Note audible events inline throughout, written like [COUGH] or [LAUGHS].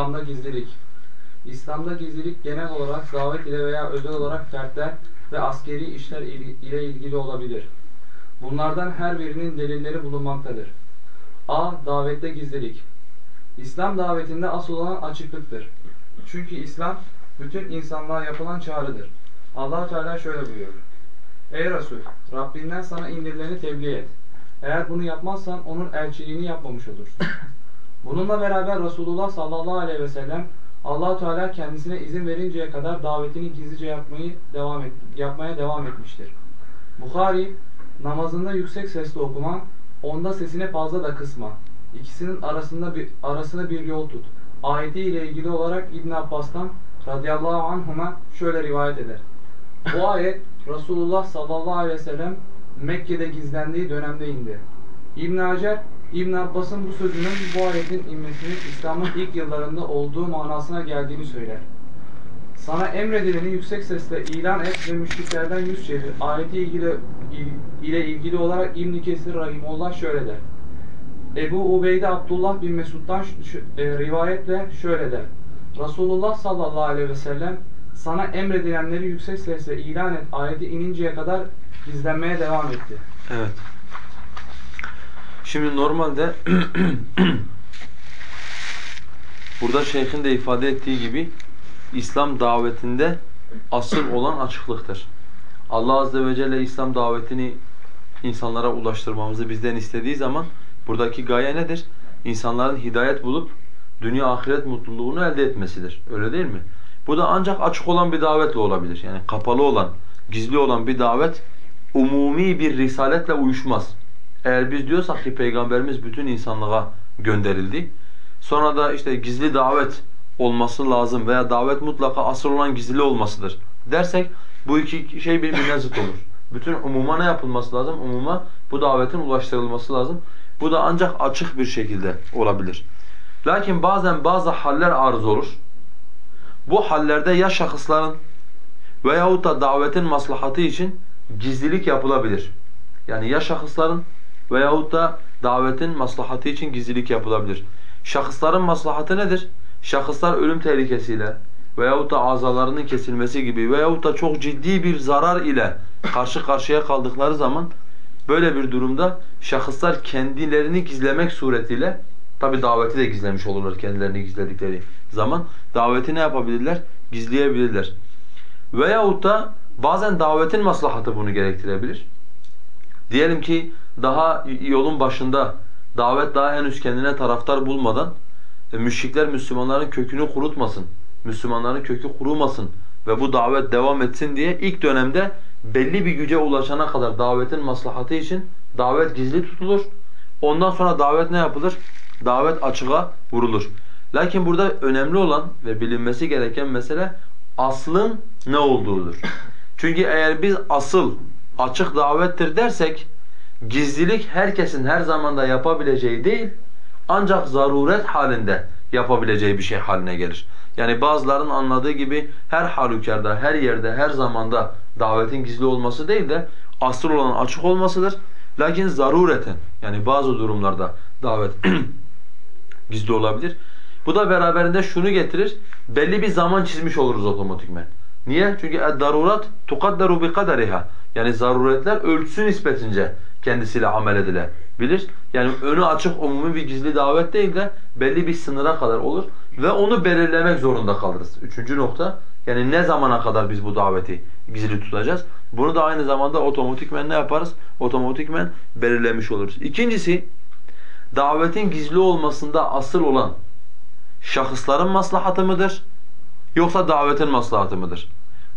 3. İslam'da gizlilik İslam'da gizlilik genel olarak davet ile veya özel olarak fertler ve askeri işler il- ile ilgili olabilir. Bunlardan her birinin delilleri bulunmaktadır. A. Davette gizlilik İslam davetinde asıl olan açıklıktır. Çünkü İslam bütün insanlığa yapılan çağrıdır. allah Teala şöyle buyuruyor. Ey Resul! Rabbinden sana indirileni tebliğ et. Eğer bunu yapmazsan onun elçiliğini yapmamış olursun. [LAUGHS] Bununla beraber Resulullah sallallahu aleyhi ve sellem allah Teala kendisine izin verinceye kadar davetini gizlice yapmayı devam et, yapmaya devam etmiştir. Bukhari, namazında yüksek sesle okuma, onda sesini fazla da kısma. İkisinin arasında bir, arasına bir yol tut. Ayeti ile ilgili olarak İbn Abbas'tan radıyallahu anhuma şöyle rivayet eder. Bu [LAUGHS] ayet Resulullah sallallahu aleyhi ve sellem Mekke'de gizlendiği dönemde indi. İbn Hacer, İbn Abbas'ın bu sözünün bu ayetin inmesinin İslam'ın ilk yıllarında olduğu manasına geldiğini söyler. Sana emredileni yüksek sesle ilan et ve müşriklerden yüz çevir. Ayeti ilgili, il- ile ilgili olarak İbn Kesir Rahimullah şöyle der. Ebu Ubeyde Abdullah bin Mesud'dan e, rivayetle şöyle der. Resulullah sallallahu aleyhi ve sellem sana emredilenleri yüksek sesle ilan et ayeti ininceye kadar gizlenmeye devam etti. Evet. Şimdi normalde [CLEARS THROAT] burada şeyhin de ifade ettiği gibi İslam davetinde asıl olan açıklıktır. Allah azze ve celle İslam davetini insanlara ulaştırmamızı bizden istediği zaman buradaki gaye nedir? İnsanların hidayet bulup dünya ahiret mutluluğunu elde etmesidir. Öyle değil mi? Bu da ancak açık olan bir davetle olabilir. Yani kapalı olan, gizli olan bir davet umumi bir risaletle uyuşmaz. Eğer biz diyorsak ki peygamberimiz bütün insanlığa gönderildi. Sonra da işte gizli davet olması lazım veya davet mutlaka asıl olan gizli olmasıdır dersek bu iki şey birbirine zıt olur. Bütün umuma ne yapılması lazım? Umuma bu davetin ulaştırılması lazım. Bu da ancak açık bir şekilde olabilir. Lakin bazen bazı haller arız olur. Bu hallerde ya şahısların veyahut da davetin maslahatı için gizlilik yapılabilir. Yani ya şahısların veyahut da davetin maslahatı için gizlilik yapılabilir. Şahısların maslahatı nedir? Şahıslar ölüm tehlikesiyle veyahut da azalarının kesilmesi gibi veyahut da çok ciddi bir zarar ile karşı karşıya kaldıkları zaman böyle bir durumda şahıslar kendilerini gizlemek suretiyle tabi daveti de gizlemiş olurlar kendilerini gizledikleri zaman daveti ne yapabilirler? Gizleyebilirler. Veyahut da bazen davetin maslahatı bunu gerektirebilir. Diyelim ki daha yolun başında davet daha henüz kendine taraftar bulmadan e, müşrikler Müslümanların kökünü kurutmasın, Müslümanların kökü kurumasın ve bu davet devam etsin diye ilk dönemde belli bir güce ulaşana kadar davetin maslahatı için davet gizli tutulur. Ondan sonra davet ne yapılır? Davet açığa vurulur. Lakin burada önemli olan ve bilinmesi gereken mesele aslın ne olduğudur. Çünkü eğer biz asıl açık davettir dersek gizlilik herkesin her zamanda yapabileceği değil ancak zaruret halinde yapabileceği bir şey haline gelir. Yani bazıların anladığı gibi her halükarda, her yerde, her zamanda davetin gizli olması değil de asıl olan açık olmasıdır. Lakin zarureten yani bazı durumlarda davet [CLEARS THROAT] gizli olabilir. Bu da beraberinde şunu getirir. Belli bir zaman çizmiş oluruz otomatikmen. Niye? Çünkü darurat tukaddaru bi kaderiha. Yani zaruretler ölçüsü nispetince kendisiyle amel edilebilir. Yani önü açık umumi bir gizli davet değil de belli bir sınıra kadar olur ve onu belirlemek zorunda kalırız. Üçüncü nokta yani ne zamana kadar biz bu daveti gizli tutacağız? Bunu da aynı zamanda otomatikmen ne yaparız? Otomatikmen belirlemiş oluruz. İkincisi davetin gizli olmasında asıl olan şahısların maslahatı mıdır? Yoksa davetin maslahatı mıdır?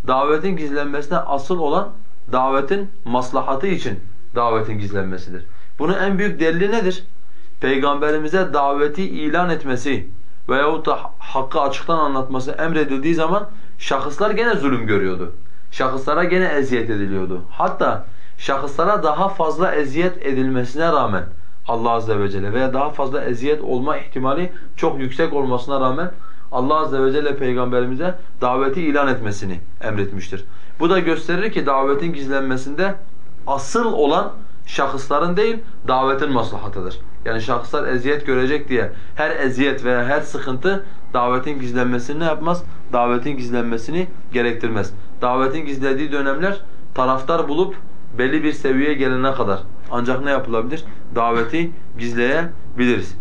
Davetin gizlenmesine asıl olan davetin maslahatı için davetin gizlenmesidir. Bunun en büyük delili nedir? Peygamberimize daveti ilan etmesi veyahut da hakkı açıktan anlatması emredildiği zaman şahıslar gene zulüm görüyordu. Şahıslara gene eziyet ediliyordu. Hatta şahıslara daha fazla eziyet edilmesine rağmen Allah azze ve celle veya daha fazla eziyet olma ihtimali çok yüksek olmasına rağmen Allah azze ve celle peygamberimize daveti ilan etmesini emretmiştir. Bu da gösterir ki davetin gizlenmesinde asıl olan şahısların değil, davetin maslahatıdır. Yani şahıslar eziyet görecek diye her eziyet veya her sıkıntı davetin gizlenmesini ne yapmaz? Davetin gizlenmesini gerektirmez. Davetin gizlediği dönemler taraftar bulup belli bir seviyeye gelene kadar ancak ne yapılabilir? Daveti gizleyebiliriz.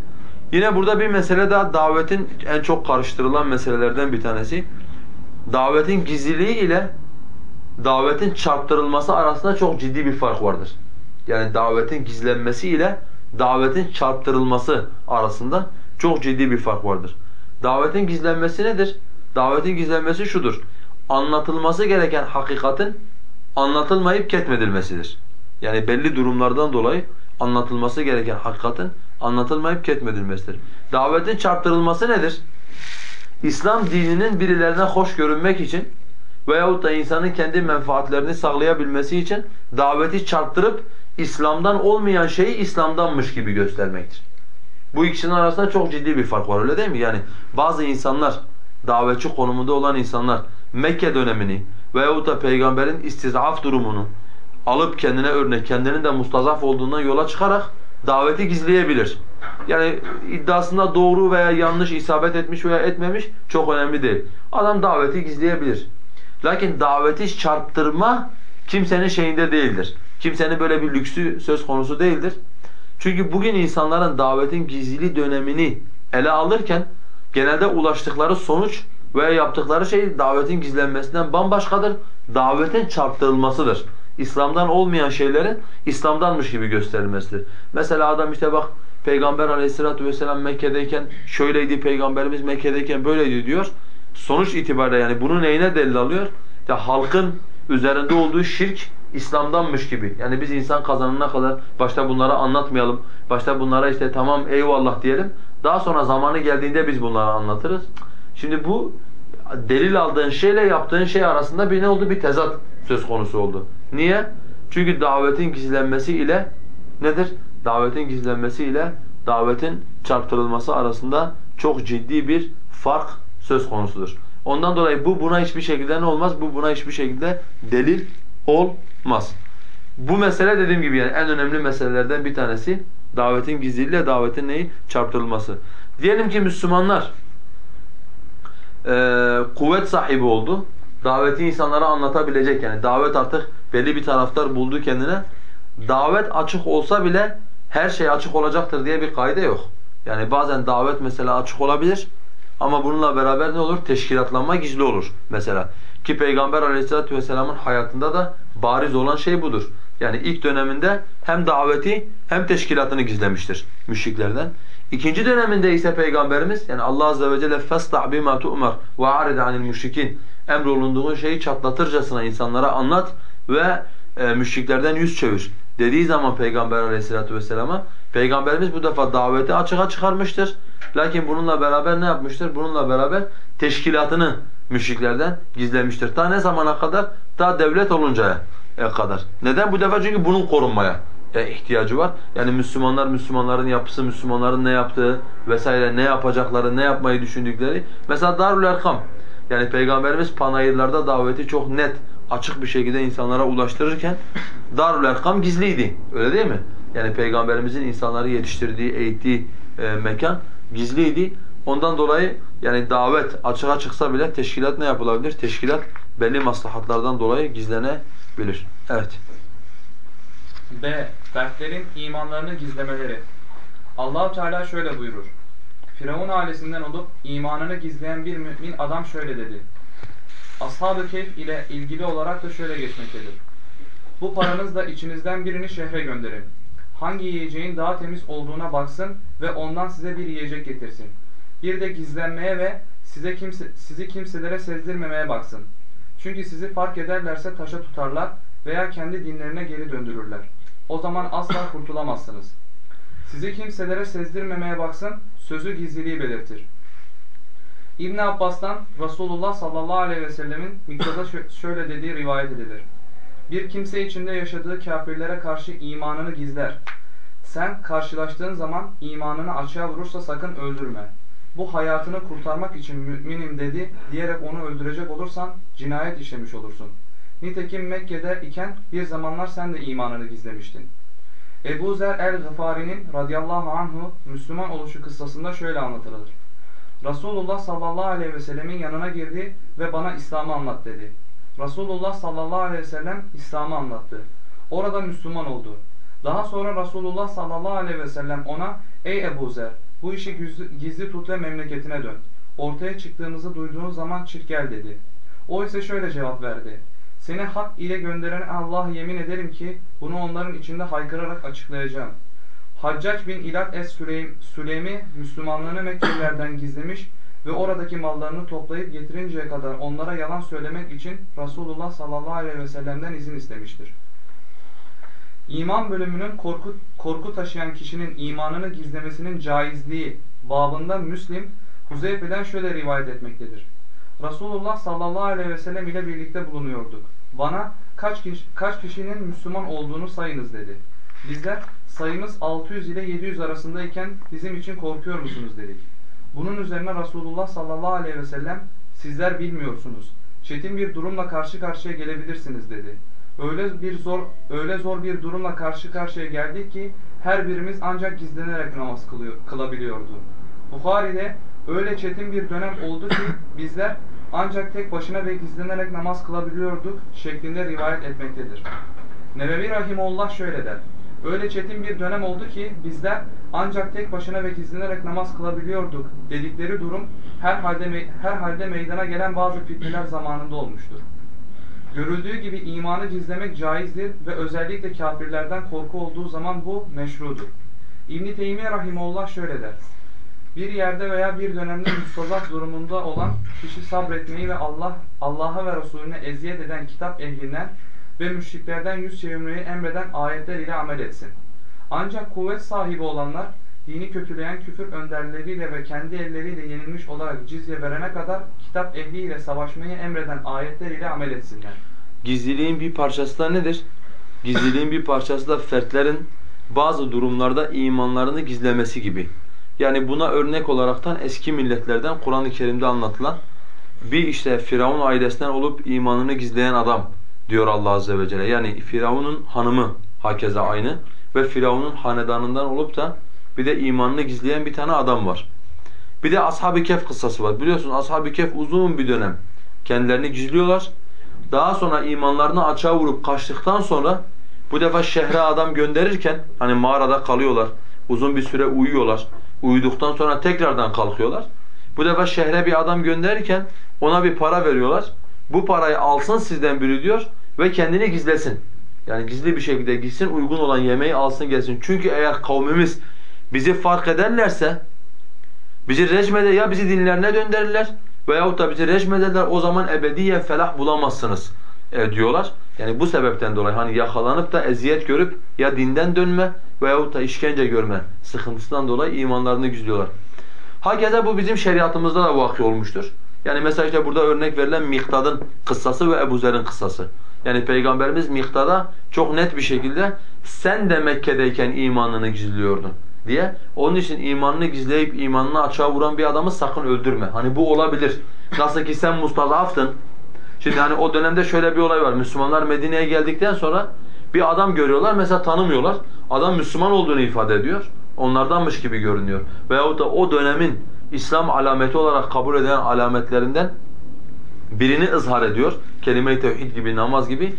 Yine burada bir mesele daha davetin en çok karıştırılan meselelerden bir tanesi. Davetin gizliliği ile davetin çarptırılması arasında çok ciddi bir fark vardır. Yani davetin gizlenmesi ile davetin çarptırılması arasında çok ciddi bir fark vardır. Davetin gizlenmesi nedir? Davetin gizlenmesi şudur. Anlatılması gereken hakikatin anlatılmayıp ketmedilmesidir. Yani belli durumlardan dolayı anlatılması gereken hakikatin anlatılmayıp ketmedilmesidir. Davetin çarptırılması nedir? İslam dininin birilerine hoş görünmek için veyahut da insanın kendi menfaatlerini sağlayabilmesi için daveti çarptırıp İslam'dan olmayan şeyi İslam'danmış gibi göstermektir. Bu ikisinin arasında çok ciddi bir fark var öyle değil mi? Yani bazı insanlar, davetçi konumunda olan insanlar Mekke dönemini veyahut da peygamberin istizaf durumunu alıp kendine örnek, kendinin de mustazaf olduğundan yola çıkarak daveti gizleyebilir. Yani iddiasında doğru veya yanlış isabet etmiş veya etmemiş çok önemli değil. Adam daveti gizleyebilir. Lakin daveti çarptırma kimsenin şeyinde değildir. Kimsenin böyle bir lüksü söz konusu değildir. Çünkü bugün insanların davetin gizli dönemini ele alırken genelde ulaştıkları sonuç veya yaptıkları şey davetin gizlenmesinden bambaşkadır. Davetin çarptırılmasıdır. İslam'dan olmayan şeylerin İslam'danmış gibi gösterilmesidir. Mesela adam işte bak Peygamber aleyhissalatu vesselam Mekke'deyken şöyleydi, Peygamberimiz Mekke'deyken böyleydi diyor. Sonuç itibariyle yani bunu neyine delil alıyor? İşte halkın üzerinde olduğu şirk İslam'danmış gibi. Yani biz insan kazanana kadar başta bunları anlatmayalım. Başta bunlara işte tamam eyvallah diyelim. Daha sonra zamanı geldiğinde biz bunları anlatırız. Şimdi bu delil aldığın şeyle yaptığın şey arasında bir ne oldu? Bir tezat söz konusu oldu. Niye? Çünkü davetin gizlenmesi ile nedir? Davetin gizlenmesi ile davetin çarptırılması arasında çok ciddi bir fark söz konusudur. Ondan dolayı bu buna hiçbir şekilde ne olmaz? Bu buna hiçbir şekilde delil olmaz. Bu mesele dediğim gibi yani en önemli meselelerden bir tanesi davetin gizliliğiyle davetin neyi? Çarptırılması. Diyelim ki Müslümanlar e, kuvvet sahibi oldu. Daveti insanlara anlatabilecek yani davet artık belli bir taraftar buldu kendine. Davet açık olsa bile her şey açık olacaktır diye bir kaide yok. Yani bazen davet mesela açık olabilir ama bununla beraber ne olur? Teşkilatlanma gizli olur mesela. Ki Peygamber aleyhissalatu vesselamın hayatında da bariz olan şey budur. Yani ilk döneminde hem daveti hem teşkilatını gizlemiştir müşriklerden. İkinci döneminde ise Peygamberimiz yani Allah azze ve celle فَاسْتَعْ بِمَا تُؤْمَرْ وَعَرِدْ عَنِ الْمُشْرِكِينَ Emrolunduğun şeyi çatlatırcasına insanlara anlat ve e, müşriklerden yüz çevir dediği zaman Peygamber aleyhissalatu vesselama Peygamberimiz bu defa daveti açığa çıkarmıştır. Lakin bununla beraber ne yapmıştır? Bununla beraber teşkilatını müşriklerden gizlemiştir. Ta ne zamana kadar? Ta devlet oluncaya kadar. Neden? Bu defa çünkü bunun korunmaya e, ihtiyacı var. Yani Müslümanlar, Müslümanların yapısı, Müslümanların ne yaptığı vesaire, ne yapacakları, ne yapmayı düşündükleri. Mesela Darül Erkam. Yani Peygamberimiz panayırlarda daveti çok net, açık bir şekilde insanlara ulaştırırken [LAUGHS] Darül Erkam gizliydi. Öyle değil mi? Yani Peygamberimizin insanları yetiştirdiği, eğittiği e, mekan gizliydi. Ondan dolayı yani davet açığa çıksa bile teşkilat ne yapılabilir? Teşkilat belli maslahatlardan dolayı gizlenebilir. Evet. B. Fertlerin imanlarını gizlemeleri. allah Teala şöyle buyurur. Firavun ailesinden olup imanını gizleyen bir mümin adam şöyle dedi. Ashab-ı Kehf ile ilgili olarak da şöyle geçmektedir. Bu paranızla içinizden birini şehre gönderin. Hangi yiyeceğin daha temiz olduğuna baksın ve ondan size bir yiyecek getirsin. Bir de gizlenmeye ve size kimse, sizi kimselere sezdirmemeye baksın. Çünkü sizi fark ederlerse taşa tutarlar veya kendi dinlerine geri döndürürler. O zaman asla [COUGHS] kurtulamazsınız. Sizi kimselere sezdirmemeye baksın, sözü gizliliği belirtir. İbn Abbas'tan Resulullah sallallahu aleyhi ve sellemin miktada şöyle dediği rivayet edilir. Bir kimse içinde yaşadığı kafirlere karşı imanını gizler. Sen karşılaştığın zaman imanını açığa vurursa sakın öldürme. Bu hayatını kurtarmak için müminim dedi diyerek onu öldürecek olursan cinayet işlemiş olursun. Nitekim Mekke'de iken bir zamanlar sen de imanını gizlemiştin. Ebu Zer el-Gıfari'nin radıyallahu anhu Müslüman oluşu kıssasında şöyle anlatılır. Resulullah sallallahu aleyhi ve sellemin yanına girdi ve bana İslam'ı anlat dedi. Resulullah sallallahu aleyhi ve sellem İslam'ı anlattı. Orada Müslüman oldu. Daha sonra Resulullah sallallahu aleyhi ve sellem ona Ey Ebu Zer bu işi gizli, tut ve memleketine dön. Ortaya çıktığımızı duyduğun zaman çık dedi. O ise şöyle cevap verdi. Seni hak ile gönderen Allah'a yemin ederim ki bunu onların içinde haykırarak açıklayacağım. Haccac bin İlad es-Süleymi Müslümanlığını Mekkelilerden gizlemiş ve oradaki mallarını toplayıp getirinceye kadar onlara yalan söylemek için Resulullah sallallahu aleyhi ve sellem'den izin istemiştir. İman bölümünün korku, korku taşıyan kişinin imanını gizlemesinin caizliği babında Müslim Huzeyfe'den şöyle rivayet etmektedir. Resulullah sallallahu aleyhi ve sellem ile birlikte bulunuyorduk. Bana kaç, kişi, kaç kişinin Müslüman olduğunu sayınız dedi. Bizler sayımız 600 ile 700 arasındayken bizim için korkuyor musunuz dedik. Bunun üzerine Resulullah sallallahu aleyhi ve sellem sizler bilmiyorsunuz. Çetin bir durumla karşı karşıya gelebilirsiniz dedi. Öyle bir zor öyle zor bir durumla karşı karşıya geldik ki her birimiz ancak gizlenerek namaz kılıyor, kılabiliyordu. Bukhari'de öyle çetin bir dönem oldu ki [LAUGHS] bizler ancak tek başına ve gizlenerek namaz kılabiliyorduk şeklinde rivayet etmektedir. Nebevi Rahimullah şöyle der. Öyle çetin bir dönem oldu ki bizler ancak tek başına ve gizlenerek namaz kılabiliyorduk dedikleri durum herhalde herhalde meydana gelen bazı fitneler zamanında olmuştur. Görüldüğü gibi imanı gizlemek caizdir ve özellikle kafirlerden korku olduğu zaman bu meşrudur. İbn Teymiye rahimullah şöyle der. Bir yerde veya bir dönemde müstazaf durumunda olan kişi sabretmeyi ve Allah Allah'a ve Resulüne eziyet eden kitap ehlinden ve müşriklerden yüz çevirmeyi emreden ayetler ile amel etsin. Ancak kuvvet sahibi olanlar dini kötüleyen küfür önderleriyle ve kendi elleriyle yenilmiş olarak cizye verene kadar kitap ehliyle savaşmayı emreden ayetler ile amel etsinler. Gizliliğin bir parçası da nedir? Gizliliğin bir parçası da fertlerin bazı durumlarda imanlarını gizlemesi gibi. Yani buna örnek olaraktan eski milletlerden Kur'an-ı Kerim'de anlatılan bir işte Firavun ailesinden olup imanını gizleyen adam diyor Allah Azze ve Celle. Yani Firavun'un hanımı hakeza aynı ve Firavun'un hanedanından olup da bir de imanını gizleyen bir tane adam var. Bir de Ashab-ı Kehf kıssası var. Biliyorsunuz Ashab-ı Kehf uzun bir dönem kendilerini gizliyorlar. Daha sonra imanlarını açığa vurup kaçtıktan sonra bu defa şehre adam gönderirken hani mağarada kalıyorlar. Uzun bir süre uyuyorlar. Uyuduktan sonra tekrardan kalkıyorlar. Bu defa şehre bir adam gönderirken ona bir para veriyorlar. Bu parayı alsın sizden biri diyor ve kendini gizlesin. Yani gizli bir şekilde gitsin, uygun olan yemeği alsın gelsin. Çünkü eğer kavmimiz bizi fark ederlerse, bizi recmede ya bizi dinlerine döndürürler veyahut da bizi recmederler o zaman ebediyen felah bulamazsınız e, diyorlar. Yani bu sebepten dolayı hani yakalanıp da eziyet görüp ya dinden dönme veyahut da işkence görme sıkıntısından dolayı imanlarını gizliyorlar. Hakeza bu bizim şeriatımızda da vakı olmuştur. Yani mesela işte burada örnek verilen Miktad'ın kıssası ve Ebu Zer'in kıssası. Yani Peygamberimiz Miktad'a çok net bir şekilde sen de Mekke'deyken imanını gizliyordun diye. Onun için imanını gizleyip imanını açığa vuran bir adamı sakın öldürme. Hani bu olabilir. Nasıl ki sen mustazaftın. Şimdi hani o dönemde şöyle bir olay var. Müslümanlar Medine'ye geldikten sonra bir adam görüyorlar mesela tanımıyorlar. Adam Müslüman olduğunu ifade ediyor. Onlardanmış gibi görünüyor. Veyahut da o dönemin İslam alameti olarak kabul edilen alametlerinden birini ızhar ediyor. Kelime-i tevhid gibi, namaz gibi.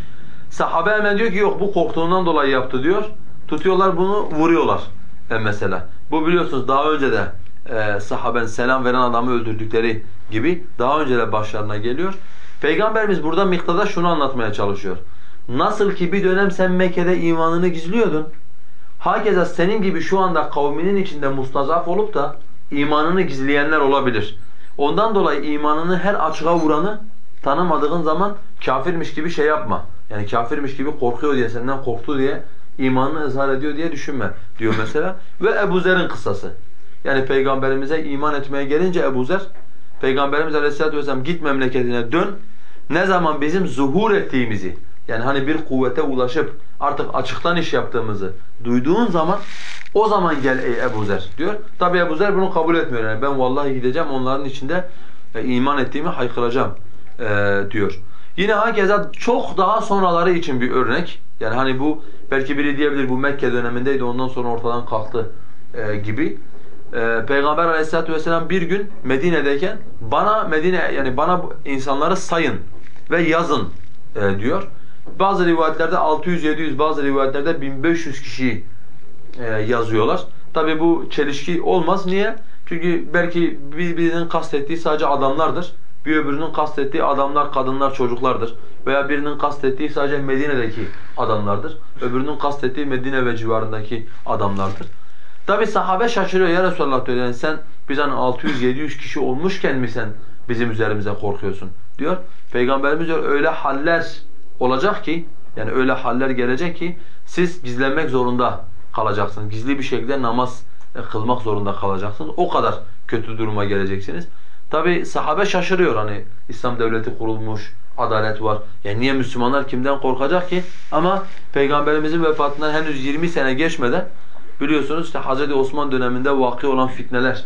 Sahabe hemen diyor ki yok bu korktuğundan dolayı yaptı diyor. Tutuyorlar bunu vuruyorlar e mesela. Bu biliyorsunuz daha önce de e, sahaben selam veren adamı öldürdükleri gibi daha önce de başlarına geliyor. Peygamberimiz burada miktada şunu anlatmaya çalışıyor. Nasıl ki bir dönem sen Mekke'de imanını gizliyordun. Hakeza senin gibi şu anda kavminin içinde mustazaf olup da imanını gizleyenler olabilir. Ondan dolayı imanını her açığa vuranı tanımadığın zaman kafirmiş gibi şey yapma. Yani kafirmiş gibi korkuyor diye, senden korktu diye imanını ızhar ediyor diye düşünme diyor mesela. Ve Ebu Zer'in kıssası. Yani Peygamberimize iman etmeye gelince Ebu Zer, Peygamberimiz Aleyhisselatü Vesselam git memleketine dön. Ne zaman bizim zuhur ettiğimizi, yani hani bir kuvvete ulaşıp artık açıktan iş yaptığımızı duyduğun zaman o zaman gel ey Ebu Zer diyor. Tabi Ebu Zer bunu kabul etmiyor. Yani ben vallahi gideceğim onların içinde e, iman ettiğimi haykıracağım e, diyor. Yine hakeza çok daha sonraları için bir örnek. Yani hani bu belki biri diyebilir bu Mekke dönemindeydi ondan sonra ortadan kalktı e, gibi. E, Peygamber Aleyhisselatü vesselam bir gün Medine'deyken bana Medine yani bana insanları sayın ve yazın e, diyor. Bazı rivayetlerde 600-700 bazı rivayetlerde 1500 kişiyi e, yazıyorlar. Tabi bu çelişki olmaz. Niye? Çünkü belki birbirinin kastettiği sadece adamlardır. Bir öbürünün kastettiği adamlar, kadınlar, çocuklardır. Veya birinin kastettiği sadece Medine'deki adamlardır. Öbürünün kastettiği Medine ve civarındaki adamlardır. Tabi sahabe şaşırıyor ya Resulallah diyor. Yani sen biz hani 600-700 kişi olmuşken mi sen bizim üzerimize korkuyorsun diyor. Peygamberimiz diyor öyle haller olacak ki yani öyle haller gelecek ki siz gizlenmek zorunda kalacaksınız. Gizli bir şekilde namaz e, kılmak zorunda kalacaksınız. O kadar kötü duruma geleceksiniz. Tabi sahabe şaşırıyor hani İslam devleti kurulmuş, adalet var. Yani niye Müslümanlar kimden korkacak ki? Ama Peygamberimizin vefatından henüz 20 sene geçmeden biliyorsunuz işte Hz. Osman döneminde vakı olan fitneler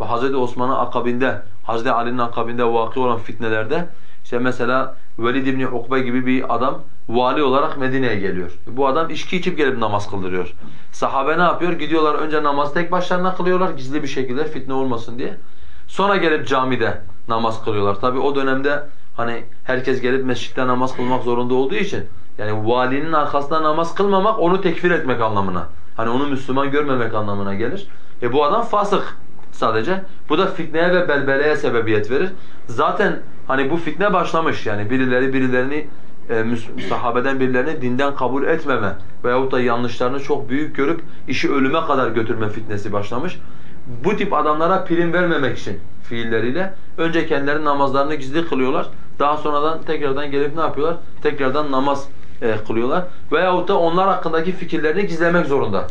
ve Hz. Osman'ın akabinde, Hz. Ali'nin akabinde vakı olan fitnelerde işte mesela Velid İbni Ukbe gibi bir adam vali olarak Medine'ye geliyor. Bu adam içki içip gelip namaz kıldırıyor. Sahabe ne yapıyor? Gidiyorlar önce namaz tek başlarına kılıyorlar gizli bir şekilde fitne olmasın diye. Sonra gelip camide namaz kılıyorlar. Tabi o dönemde hani herkes gelip mescitte namaz kılmak zorunda olduğu için yani valinin arkasında namaz kılmamak onu tekfir etmek anlamına. Hani onu Müslüman görmemek anlamına gelir. E bu adam fasık sadece. Bu da fitneye ve belbeleye sebebiyet verir. Zaten hani bu fitne başlamış yani birileri birilerini e, sahabeden birilerini dinden kabul etmeme veyahut da yanlışlarını çok büyük görüp işi ölüme kadar götürme fitnesi başlamış. Bu tip adamlara prim vermemek için fiilleriyle önce kendileri namazlarını gizli kılıyorlar. Daha sonradan tekrardan gelip ne yapıyorlar? Tekrardan namaz e, kılıyorlar. Veyahut da onlar hakkındaki fikirlerini gizlemek zorunda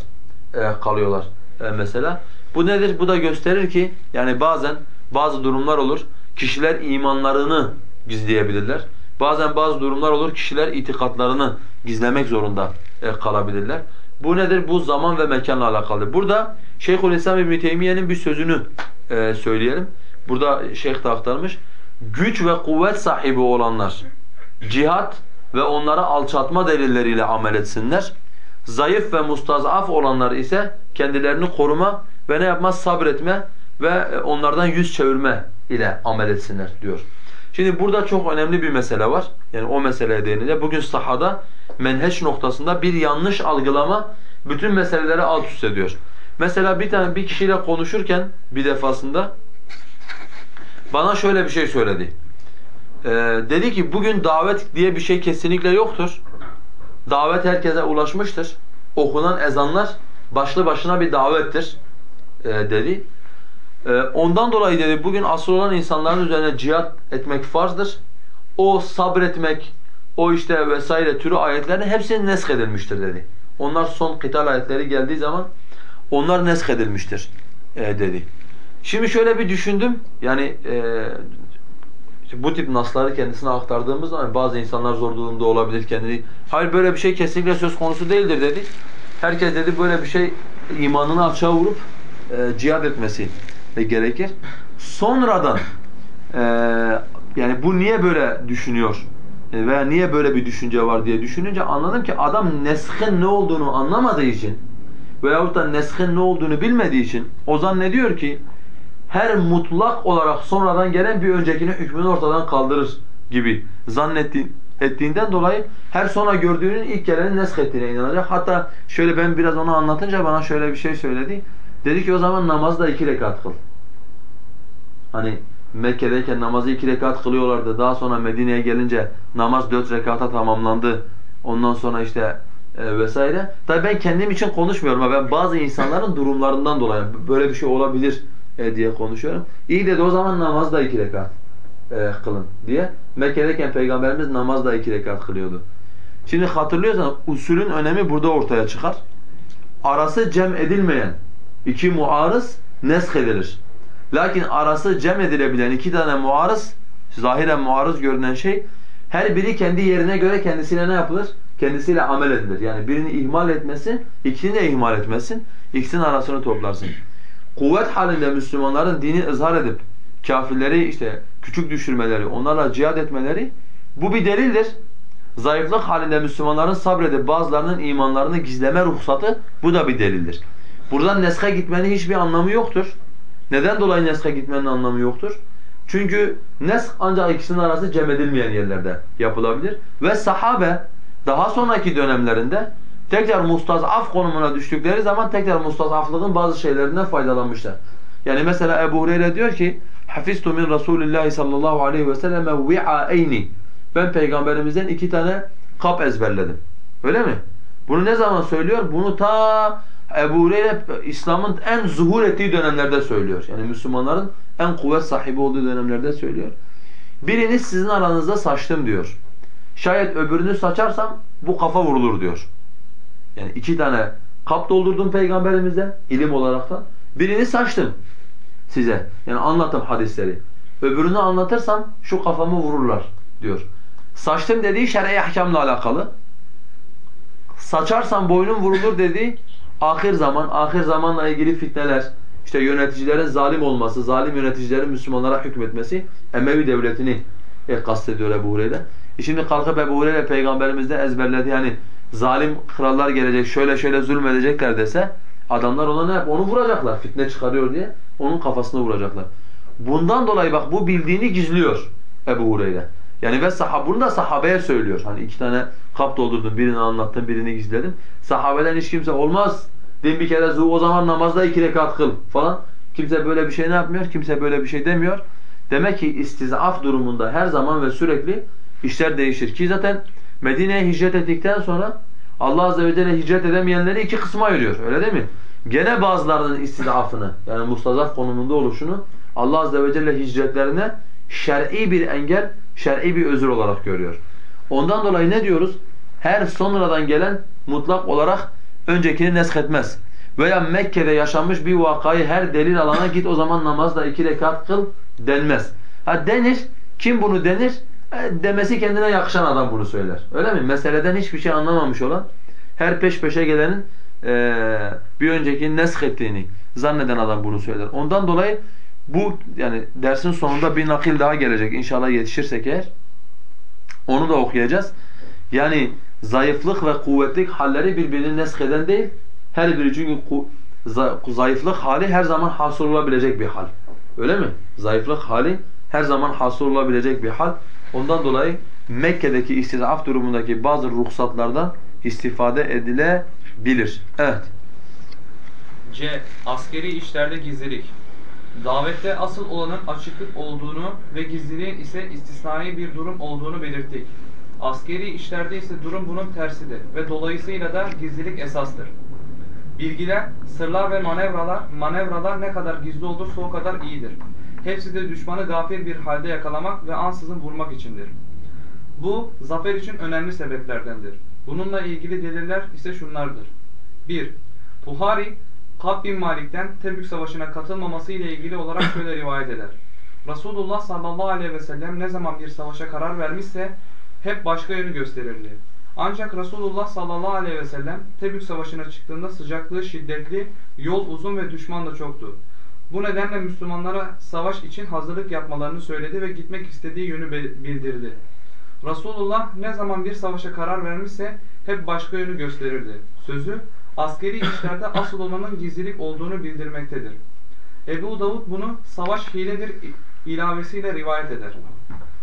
e, kalıyorlar e, mesela. Bu nedir? Bu da gösterir ki yani bazen bazı durumlar olur. Kişiler imanlarını gizleyebilirler. Bazen bazı durumlar olur. Kişiler itikatlarını gizlemek zorunda e, kalabilirler. Bu nedir? Bu zaman ve mekanla alakalı. Burada Şeyhülislam İbn Teymiye'nin bir sözünü e, söyleyelim. Burada şeyh de aktarmış. Güç ve kuvvet sahibi olanlar cihat ve onlara alçaltma delilleriyle amel etsinler. Zayıf ve mustazaf olanlar ise kendilerini koruma ve ne yapmaz? Sabretme ve onlardan yüz çevirme ile amel etsinler diyor. Şimdi burada çok önemli bir mesele var. Yani o meseleye değinince bugün sahada menheç noktasında bir yanlış algılama bütün meseleleri alt üst ediyor. Mesela bir tane bir kişiyle konuşurken bir defasında bana şöyle bir şey söyledi. Ee, dedi ki bugün davet diye bir şey kesinlikle yoktur. Davet herkese ulaşmıştır. Okunan ezanlar başlı başına bir davettir e, dedi. E, ondan dolayı dedi bugün asıl olan insanların üzerine cihat etmek farzdır. O sabretmek, o işte vesaire türü ayetlerin hepsi nesk edilmiştir dedi. Onlar son kıtal ayetleri geldiği zaman onlar nesk edilmiştir e, dedi. Şimdi şöyle bir düşündüm. Yani e, bu tip nasları kendisine aktardığımız zaman bazı insanlar zor durumda olabilir kendini. Hayır böyle bir şey kesinlikle söz konusu değildir dedi. Herkes dedi böyle bir şey imanını açığa vurup e, cihad etmesi gerekir. Sonradan e, yani bu niye böyle düşünüyor e, veya niye böyle bir düşünce var diye düşününce anladım ki adam neskin ne olduğunu anlamadığı için veyahut da neskin ne olduğunu bilmediği için o zannediyor ki her mutlak olarak sonradan gelen bir öncekinin hükmünü ortadan kaldırır gibi zannettiğin ettiğinden dolayı her sonra gördüğünün ilk gelenin nesk inanacak. Hatta şöyle ben biraz onu anlatınca bana şöyle bir şey söyledi. Dedi ki o zaman namazda iki rekat kıl. Hani Mekke'deyken namazı iki rekat kılıyorlardı. Daha sonra Medine'ye gelince namaz dört rekata tamamlandı. Ondan sonra işte e, vesaire. Tabii ben kendim için konuşmuyorum ama ben bazı insanların [LAUGHS] durumlarından dolayı böyle bir şey olabilir e, diye konuşuyorum. İyi dedi o zaman namazda iki rekat e, kılın diye. Mekke'deyken Peygamberimiz namazda iki rekat kılıyordu. Şimdi hatırlıyorsan usulün önemi burada ortaya çıkar. Arası cem edilmeyen iki muarız nesk edilir. Lakin arası cem edilebilen iki tane muarız, zahiren muarız görünen şey, her biri kendi yerine göre kendisine ne yapılır? Kendisiyle amel edilir. Yani birini ihmal etmesin, ikisini de ihmal etmesin, ikisinin arasını toplarsın. Kuvvet halinde Müslümanların dini ızhar edip, kafirleri işte küçük düşürmeleri, onlarla cihad etmeleri, bu bir delildir. Zayıflık halinde Müslümanların sabredip bazılarının imanlarını gizleme ruhsatı bu da bir delildir. Buradan neske gitmenin hiçbir anlamı yoktur. Neden dolayı neske gitmenin anlamı yoktur? Çünkü nesk ancak ikisinin arası cem edilmeyen yerlerde yapılabilir. Ve sahabe daha sonraki dönemlerinde tekrar mustazaf konumuna düştükleri zaman tekrar mustazaflığın bazı şeylerinden faydalanmışlar. Yani mesela Ebu Hureyre diyor ki Hafiztu min Rasulillahi sallallahu aleyhi ve selleme vi'aeyni Ben peygamberimizden iki tane kap ezberledim. Öyle mi? Bunu ne zaman söylüyor? Bunu ta Ebu Hureyre İslam'ın en zuhur ettiği dönemlerde söylüyor. Yani Müslümanların en kuvvet sahibi olduğu dönemlerde söylüyor. Birini sizin aranızda saçtım diyor. Şayet öbürünü saçarsam bu kafa vurulur diyor. Yani iki tane kap doldurdum peygamberimize ilim olarak da. Birini saçtım size. Yani anlattım hadisleri. Öbürünü anlatırsam şu kafamı vururlar diyor. Saçtım dediği şer'i ahkamla alakalı. Saçarsam boynum vurulur dediği ahir zaman, ahir zamanla ilgili fitneler, işte yöneticilerin zalim olması, zalim yöneticilerin Müslümanlara hükmetmesi Emevi devletini e, kastediyor Ebu Hureyre. E şimdi kalkıp Ebu Hureyre peygamberimizde ezberledi yani zalim krallar gelecek, şöyle şöyle zulmedecekler dese adamlar ona ne yap? Onu vuracaklar fitne çıkarıyor diye. Onun kafasına vuracaklar. Bundan dolayı bak bu bildiğini gizliyor Ebu Hureyre. Yani ve sahab bunu da sahabeye söylüyor. Hani iki tane kap doldurdum, birini anlattım, birini gizledim. Sahabeden hiç kimse olmaz. Din bir kere zu o zaman namazda iki rekat kıl falan. Kimse böyle bir şey ne yapmıyor? Kimse böyle bir şey demiyor. Demek ki istizaf durumunda her zaman ve sürekli işler değişir. Ki zaten Medine'ye hicret ettikten sonra Allah Azze ve Celle hicret edemeyenleri iki kısma ayırıyor. Öyle değil mi? Gene bazılarının istizafını yani mustazaf konumunda oluşunu Allah Azze ve Celle hicretlerine şer'i bir engel, şer'i bir özür olarak görüyor. Ondan dolayı ne diyoruz? Her sonradan gelen mutlak olarak öncekini nesketmez. Veya Mekke'de yaşanmış bir vakayı her delil alana git o zaman namazda iki rekat kıl denmez. Ha denir. Kim bunu denir? E, demesi kendine yakışan adam bunu söyler. Öyle mi? Meseleden hiçbir şey anlamamış olan her peş peşe gelenin e, bir öncekini nesk ettiğini zanneden adam bunu söyler. Ondan dolayı bu yani dersin sonunda bir nakil daha gelecek inşallah yetişirsek eğer. Onu da okuyacağız. Yani zayıflık ve kuvvetlik halleri birbirini nesheden değil. Her biri çünkü zayıflık hali her zaman hasıl olabilecek bir hal. Öyle mi? Zayıflık hali her zaman hasıl olabilecek bir hal. Ondan dolayı Mekke'deki istizaf durumundaki bazı ruhsatlardan istifade edilebilir. Evet. C. Askeri işlerde gizlilik. Davette asıl olanın açıklık olduğunu ve gizliliğin ise istisnai bir durum olduğunu belirttik. Askeri işlerde ise durum bunun tersidir ve dolayısıyla da gizlilik esastır. Bilgiler, sırlar ve manevralar, manevralar ne kadar gizli olursa o kadar iyidir. Hepsi de düşmanı gafil bir halde yakalamak ve ansızın vurmak içindir. Bu, zafer için önemli sebeplerdendir. Bununla ilgili deliller ise şunlardır. 1. Buhari, Kab bin Malik'ten Tebük Savaşı'na katılmaması ile ilgili olarak [LAUGHS] şöyle rivayet eder. Resulullah sallallahu aleyhi ve sellem ne zaman bir savaşa karar vermişse hep başka yönü gösterirdi. Ancak Resulullah sallallahu aleyhi ve sellem Tebük Savaşı'na çıktığında sıcaklığı şiddetli, yol uzun ve düşman da çoktu. Bu nedenle Müslümanlara savaş için hazırlık yapmalarını söyledi ve gitmek istediği yönü bildirdi. Resulullah ne zaman bir savaşa karar vermişse hep başka yönü gösterirdi. Sözü askeri işlerde [LAUGHS] asıl olanın gizlilik olduğunu bildirmektedir. Ebu Davud bunu savaş hiledir ilavesiyle rivayet eder.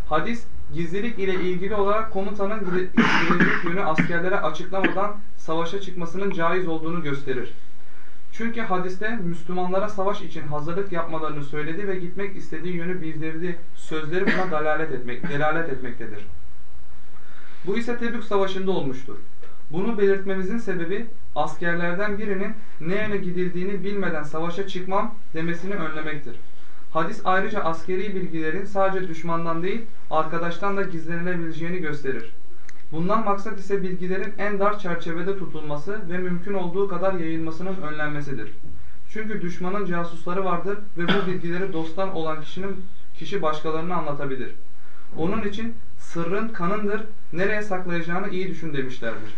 Hadis gizlilik ile ilgili olarak komutanın gizlilik yönü askerlere açıklamadan savaşa çıkmasının caiz olduğunu gösterir. Çünkü hadiste Müslümanlara savaş için hazırlık yapmalarını söyledi ve gitmek istediği yönü bildirdi. Sözleri buna dalalet, etmek, delalet etmektedir. Bu ise Tebük Savaşı'nda olmuştur. Bunu belirtmemizin sebebi askerlerden birinin ne yöne gidildiğini bilmeden savaşa çıkmam demesini önlemektir. Hadis ayrıca askeri bilgilerin sadece düşmandan değil, arkadaştan da gizlenilebileceğini gösterir. Bundan maksat ise bilgilerin en dar çerçevede tutulması ve mümkün olduğu kadar yayılmasının önlenmesidir. Çünkü düşmanın casusları vardır ve bu bilgileri dosttan olan kişinin kişi başkalarına anlatabilir. Onun için sırrın kanındır, nereye saklayacağını iyi düşün demişlerdir.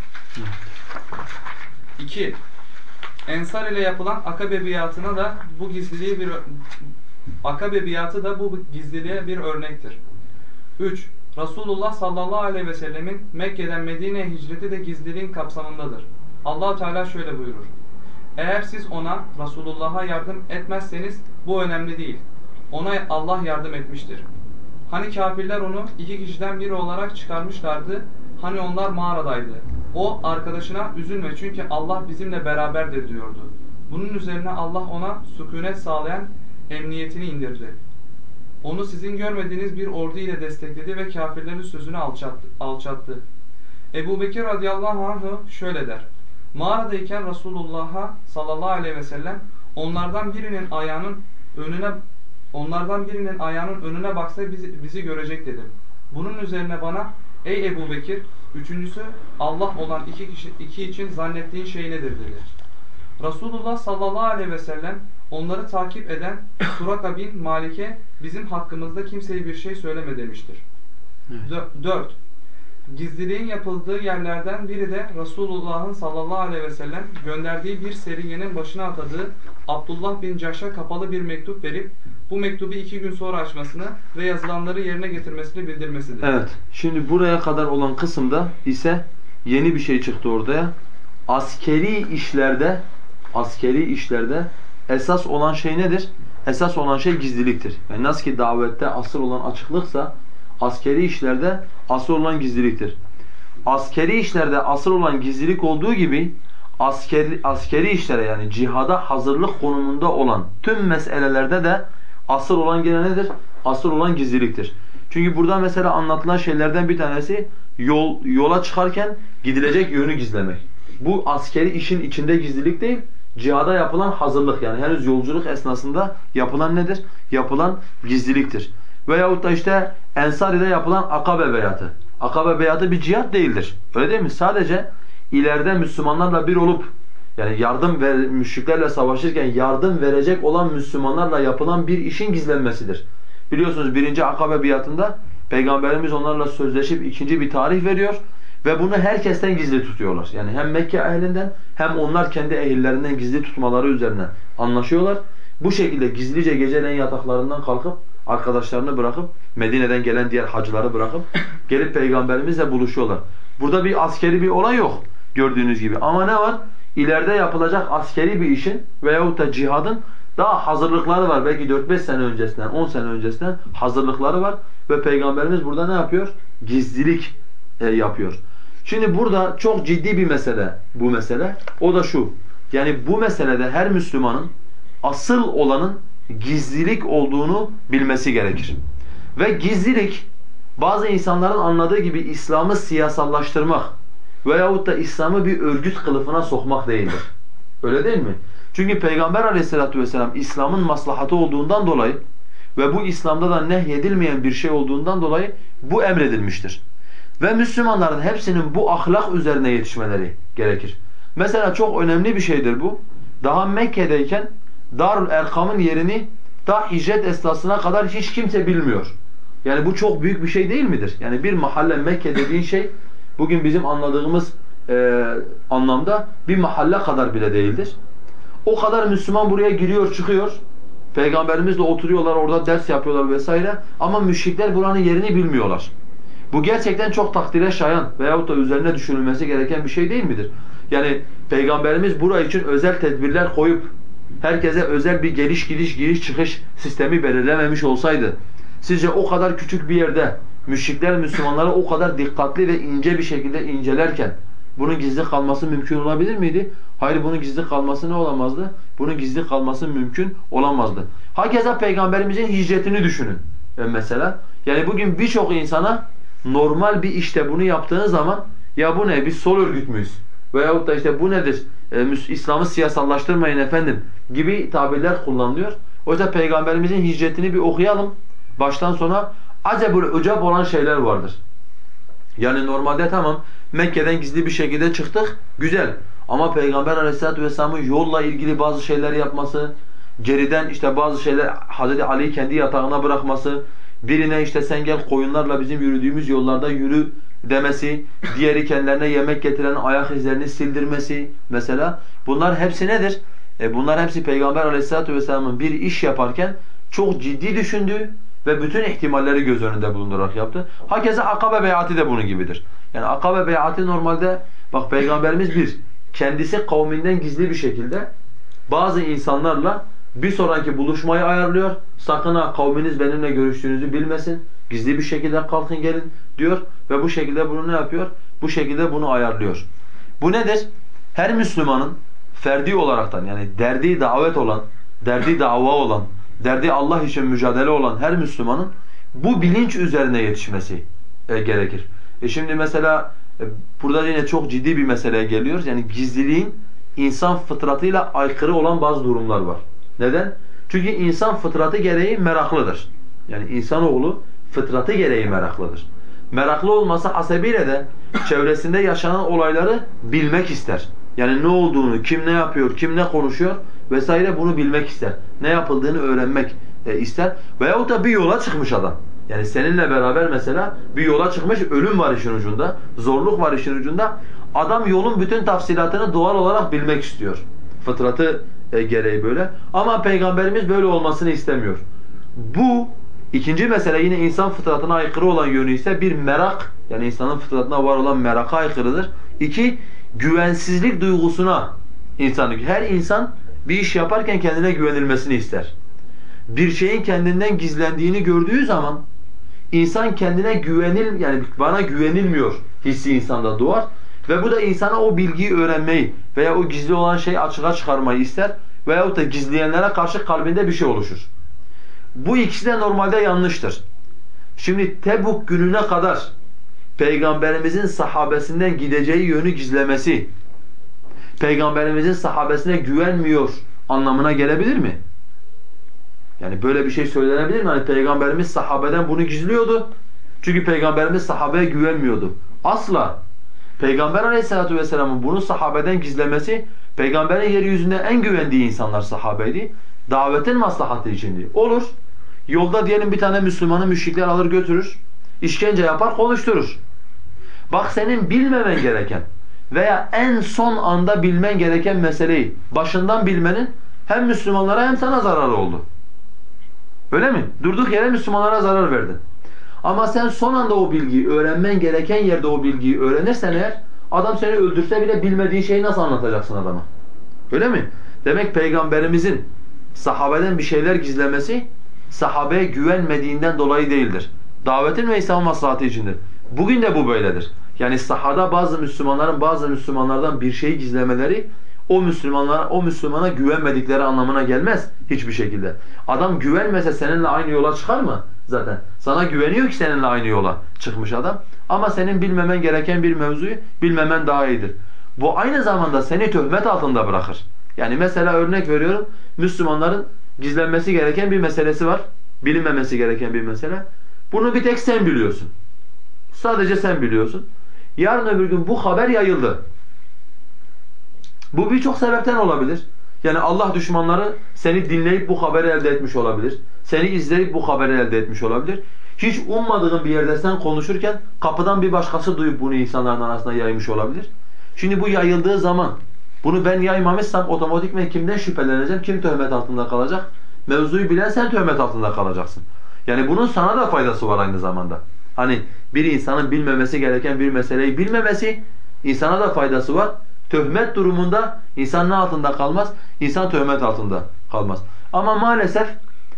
2. Ensar ile yapılan akabe biatına da bu gizliliği bir akabe biatı da bu gizliliğe bir örnektir. 3. Resulullah sallallahu aleyhi ve sellemin Mekke'den Medine'ye hicreti de gizliliğin kapsamındadır. allah Teala şöyle buyurur. Eğer siz ona, Resulullah'a yardım etmezseniz bu önemli değil. Ona Allah yardım etmiştir. Hani kafirler onu iki kişiden biri olarak çıkarmışlardı. Hani onlar mağaradaydı. O arkadaşına üzülme çünkü Allah bizimle beraberdir diyordu. Bunun üzerine Allah ona sükunet sağlayan emniyetini indirdi. Onu sizin görmediğiniz bir ordu ile destekledi ve kafirlerin sözünü alçattı. Ebu Bekir radıyallahu anh şöyle der. Mağaradayken Resulullah'a sallallahu aleyhi ve sellem onlardan birinin ayağının önüne onlardan birinin ayağının önüne baksa bizi, bizi görecek dedim. Bunun üzerine bana ey Ebu Bekir üçüncüsü Allah olan iki, kişi, iki için zannettiğin şey nedir dedi. Resulullah sallallahu aleyhi ve sellem onları takip eden Suraka bin Malik'e bizim hakkımızda kimseye bir şey söyleme demiştir. Evet. 4. Gizliliğin yapıldığı yerlerden biri de Resulullah'ın sallallahu aleyhi ve sellem gönderdiği bir seriyenin başına atadığı Abdullah bin Caş'a kapalı bir mektup verip bu mektubu iki gün sonra açmasını ve yazılanları yerine getirmesini bildirmesidir. Evet. Şimdi buraya kadar olan kısımda ise yeni bir şey çıktı ortaya. Askeri işlerde askeri işlerde esas olan şey nedir? Esas olan şey gizliliktir. Yani nasıl ki davette asıl olan açıklıksa askeri işlerde asıl olan gizliliktir. Askeri işlerde asıl olan gizlilik olduğu gibi askeri, askeri işlere yani cihada hazırlık konumunda olan tüm meselelerde de asıl olan gene nedir? Asıl olan gizliliktir. Çünkü burada mesela anlatılan şeylerden bir tanesi yol yola çıkarken gidilecek yönü gizlemek. Bu askeri işin içinde gizlilik değil, cihada yapılan hazırlık yani henüz yolculuk esnasında yapılan nedir? Yapılan gizliliktir. Veyahut da işte Ensari'de yapılan Akabe beyatı. Akabe beyatı bir cihat değildir. Öyle değil mi? Sadece ileride Müslümanlarla bir olup yani yardım ver, müşriklerle savaşırken yardım verecek olan Müslümanlarla yapılan bir işin gizlenmesidir. Biliyorsunuz birinci Akabe biatında Peygamberimiz onlarla sözleşip ikinci bir tarih veriyor ve bunu herkesten gizli tutuyorlar. Yani hem Mekke ehlinden hem onlar kendi ehillerinden gizli tutmaları üzerine anlaşıyorlar. Bu şekilde gizlice geceleyin yataklarından kalkıp arkadaşlarını bırakıp Medine'den gelen diğer hacıları bırakıp [COUGHS] gelip peygamberimizle buluşuyorlar. Burada bir askeri bir olay yok gördüğünüz gibi. Ama ne var? İleride yapılacak askeri bir işin veyahut da cihadın daha hazırlıkları var. Belki 4-5 sene öncesinden, 10 sene öncesinden hazırlıkları var. Ve Peygamberimiz burada ne yapıyor? Gizlilik e, yapıyor. Şimdi burada çok ciddi bir mesele bu mesele. O da şu. Yani bu meselede her Müslümanın asıl olanın gizlilik olduğunu bilmesi gerekir. Ve gizlilik bazı insanların anladığı gibi İslam'ı siyasallaştırmak veyahut da İslam'ı bir örgüt kılıfına sokmak değildir. Öyle değil mi? Çünkü Peygamber aleyhissalatu vesselam İslam'ın maslahatı olduğundan dolayı ve bu İslam'da da nehyedilmeyen bir şey olduğundan dolayı bu emredilmiştir. Ve Müslümanların hepsinin bu ahlak üzerine yetişmeleri gerekir. Mesela çok önemli bir şeydir bu. Daha Mekke'deyken Darül Erkam'ın yerini ta hicret esnasına kadar hiç kimse bilmiyor. Yani bu çok büyük bir şey değil midir? Yani bir mahalle Mekke dediğin şey bugün bizim anladığımız e, anlamda bir mahalle kadar bile değildir. O kadar Müslüman buraya giriyor çıkıyor. Peygamberimizle oturuyorlar orada ders yapıyorlar vesaire. Ama müşrikler buranın yerini bilmiyorlar. Bu gerçekten çok takdire şayan veyahut da üzerine düşünülmesi gereken bir şey değil midir? Yani Peygamberimiz buraya için özel tedbirler koyup herkese özel bir geliş gidiş giriş çıkış sistemi belirlememiş olsaydı sizce o kadar küçük bir yerde müşrikler Müslümanları o kadar dikkatli ve ince bir şekilde incelerken bunun gizli kalması mümkün olabilir miydi? Hayır bunun gizli kalması ne olamazdı? Bunun gizli kalması mümkün olamazdı. Hakeza Peygamberimizin hicretini düşünün e mesela. Yani bugün birçok insana normal bir işte bunu yaptığın zaman ya bu ne biz sol örgüt müyüz? Veyahut da işte bu nedir? E, İslam'ı siyasallaştırmayın efendim gibi tabirler kullanılıyor. O yüzden Peygamberimizin hicretini bir okuyalım. Baştan sona acaba öcep olan şeyler vardır. Yani normalde tamam Mekke'den gizli bir şekilde çıktık. Güzel. Ama Peygamber Aleyhisselatü Vesselam'ın yolla ilgili bazı şeyler yapması, geriden işte bazı şeyler Hazreti Ali'yi kendi yatağına bırakması, birine işte sen gel koyunlarla bizim yürüdüğümüz yollarda yürü demesi, diğeri kendilerine yemek getiren ayak izlerini sildirmesi mesela. Bunlar hepsi nedir? E bunlar hepsi Peygamber Aleyhisselatü Vesselam'ın bir iş yaparken çok ciddi düşündüğü ve bütün ihtimalleri göz önünde bulundurarak yaptı. Hakeza Akabe beyati de bunun gibidir. Yani Akabe beyati normalde bak Peygamberimiz bir kendisi kavminden gizli bir şekilde bazı insanlarla bir sonraki buluşmayı ayarlıyor. Sakın ha kavminiz benimle görüştüğünüzü bilmesin. Gizli bir şekilde kalkın gelin diyor ve bu şekilde bunu ne yapıyor? Bu şekilde bunu ayarlıyor. Bu nedir? Her Müslümanın ferdi olaraktan yani derdi davet olan, derdi dava olan, derdi Allah için mücadele olan her Müslümanın bu bilinç üzerine yetişmesi e, gerekir. E şimdi mesela e, burada yine çok ciddi bir meseleye geliyoruz. Yani gizliliğin insan fıtratıyla aykırı olan bazı durumlar var. Neden? Çünkü insan fıtratı gereği meraklıdır. Yani insanoğlu fıtratı gereği meraklıdır. Meraklı olması hasebiyle de çevresinde yaşanan olayları bilmek ister. Yani ne olduğunu, kim ne yapıyor, kim ne konuşuyor vesaire bunu bilmek ister. Ne yapıldığını öğrenmek e, ister. Veyahut da bir yola çıkmış adam. Yani seninle beraber mesela bir yola çıkmış, ölüm var işin ucunda, zorluk var işin ucunda. Adam yolun bütün tafsilatını doğal olarak bilmek istiyor. Fıtratı e, gereği böyle. Ama Peygamberimiz böyle olmasını istemiyor. Bu ikinci mesele yine insan fıtratına aykırı olan yönü ise bir merak, yani insanın fıtratına var olan meraka aykırıdır. İki, güvensizlik duygusuna insanı. Her insan bir iş yaparken kendine güvenilmesini ister. Bir şeyin kendinden gizlendiğini gördüğü zaman insan kendine güvenil yani bana güvenilmiyor hissi insanda doğar ve bu da insana o bilgiyi öğrenmeyi veya o gizli olan şeyi açığa çıkarmayı ister veyahut da gizleyenlere karşı kalbinde bir şey oluşur. Bu ikisi de normalde yanlıştır. Şimdi Tebuk gününe kadar Peygamberimizin sahabesinden gideceği yönü gizlemesi, Peygamberimizin sahabesine güvenmiyor anlamına gelebilir mi? Yani böyle bir şey söylenebilir mi? Hani Peygamberimiz sahabeden bunu gizliyordu. Çünkü Peygamberimiz sahabeye güvenmiyordu. Asla. Peygamber aleyhissalatu vesselamın bunu sahabeden gizlemesi, Peygamberin yeryüzünde en güvendiği insanlar sahabeydi. Davetin maslahatı içindi. Olur. Yolda diyelim bir tane Müslümanı müşrikler alır götürür. işkence yapar, konuşturur. Bak senin bilmemen gereken veya en son anda bilmen gereken meseleyi başından bilmenin hem Müslümanlara hem sana zararı oldu. Öyle mi? Durduk yere Müslümanlara zarar verdin. Ama sen son anda o bilgiyi, öğrenmen gereken yerde o bilgiyi öğrenirsen eğer, adam seni öldürse bile bilmediğin şeyi nasıl anlatacaksın adama? Öyle mi? Demek Peygamberimizin sahabeden bir şeyler gizlemesi, sahabeye güvenmediğinden dolayı değildir. Davetin ve İslam maslahatı içindir. Bugün de bu böyledir. Yani sahada bazı Müslümanların bazı Müslümanlardan bir şeyi gizlemeleri o Müslümanlara o Müslümana güvenmedikleri anlamına gelmez hiçbir şekilde. Adam güvenmese seninle aynı yola çıkar mı? Zaten sana güveniyor ki seninle aynı yola çıkmış adam. Ama senin bilmemen gereken bir mevzuyu bilmemen daha iyidir. Bu aynı zamanda seni töhmet altında bırakır. Yani mesela örnek veriyorum Müslümanların gizlenmesi gereken bir meselesi var. Bilinmemesi gereken bir mesele. Bunu bir tek sen biliyorsun. Sadece sen biliyorsun. Yarın öbür gün bu haber yayıldı. Bu birçok sebepten olabilir. Yani Allah düşmanları seni dinleyip bu haberi elde etmiş olabilir. Seni izleyip bu haberi elde etmiş olabilir. Hiç ummadığın bir yerde sen konuşurken kapıdan bir başkası duyup bunu insanların arasında yaymış olabilir. Şimdi bu yayıldığı zaman bunu ben yaymamışsam otomatikmen kimden şüpheleneceğim? Kim töhmet altında kalacak? Mevzuyu bilen sen töhmet altında kalacaksın. Yani bunun sana da faydası var aynı zamanda. Hani bir insanın bilmemesi gereken bir meseleyi bilmemesi insana da faydası var. Töhmet durumunda insan ne altında kalmaz? İnsan töhmet altında kalmaz. Ama maalesef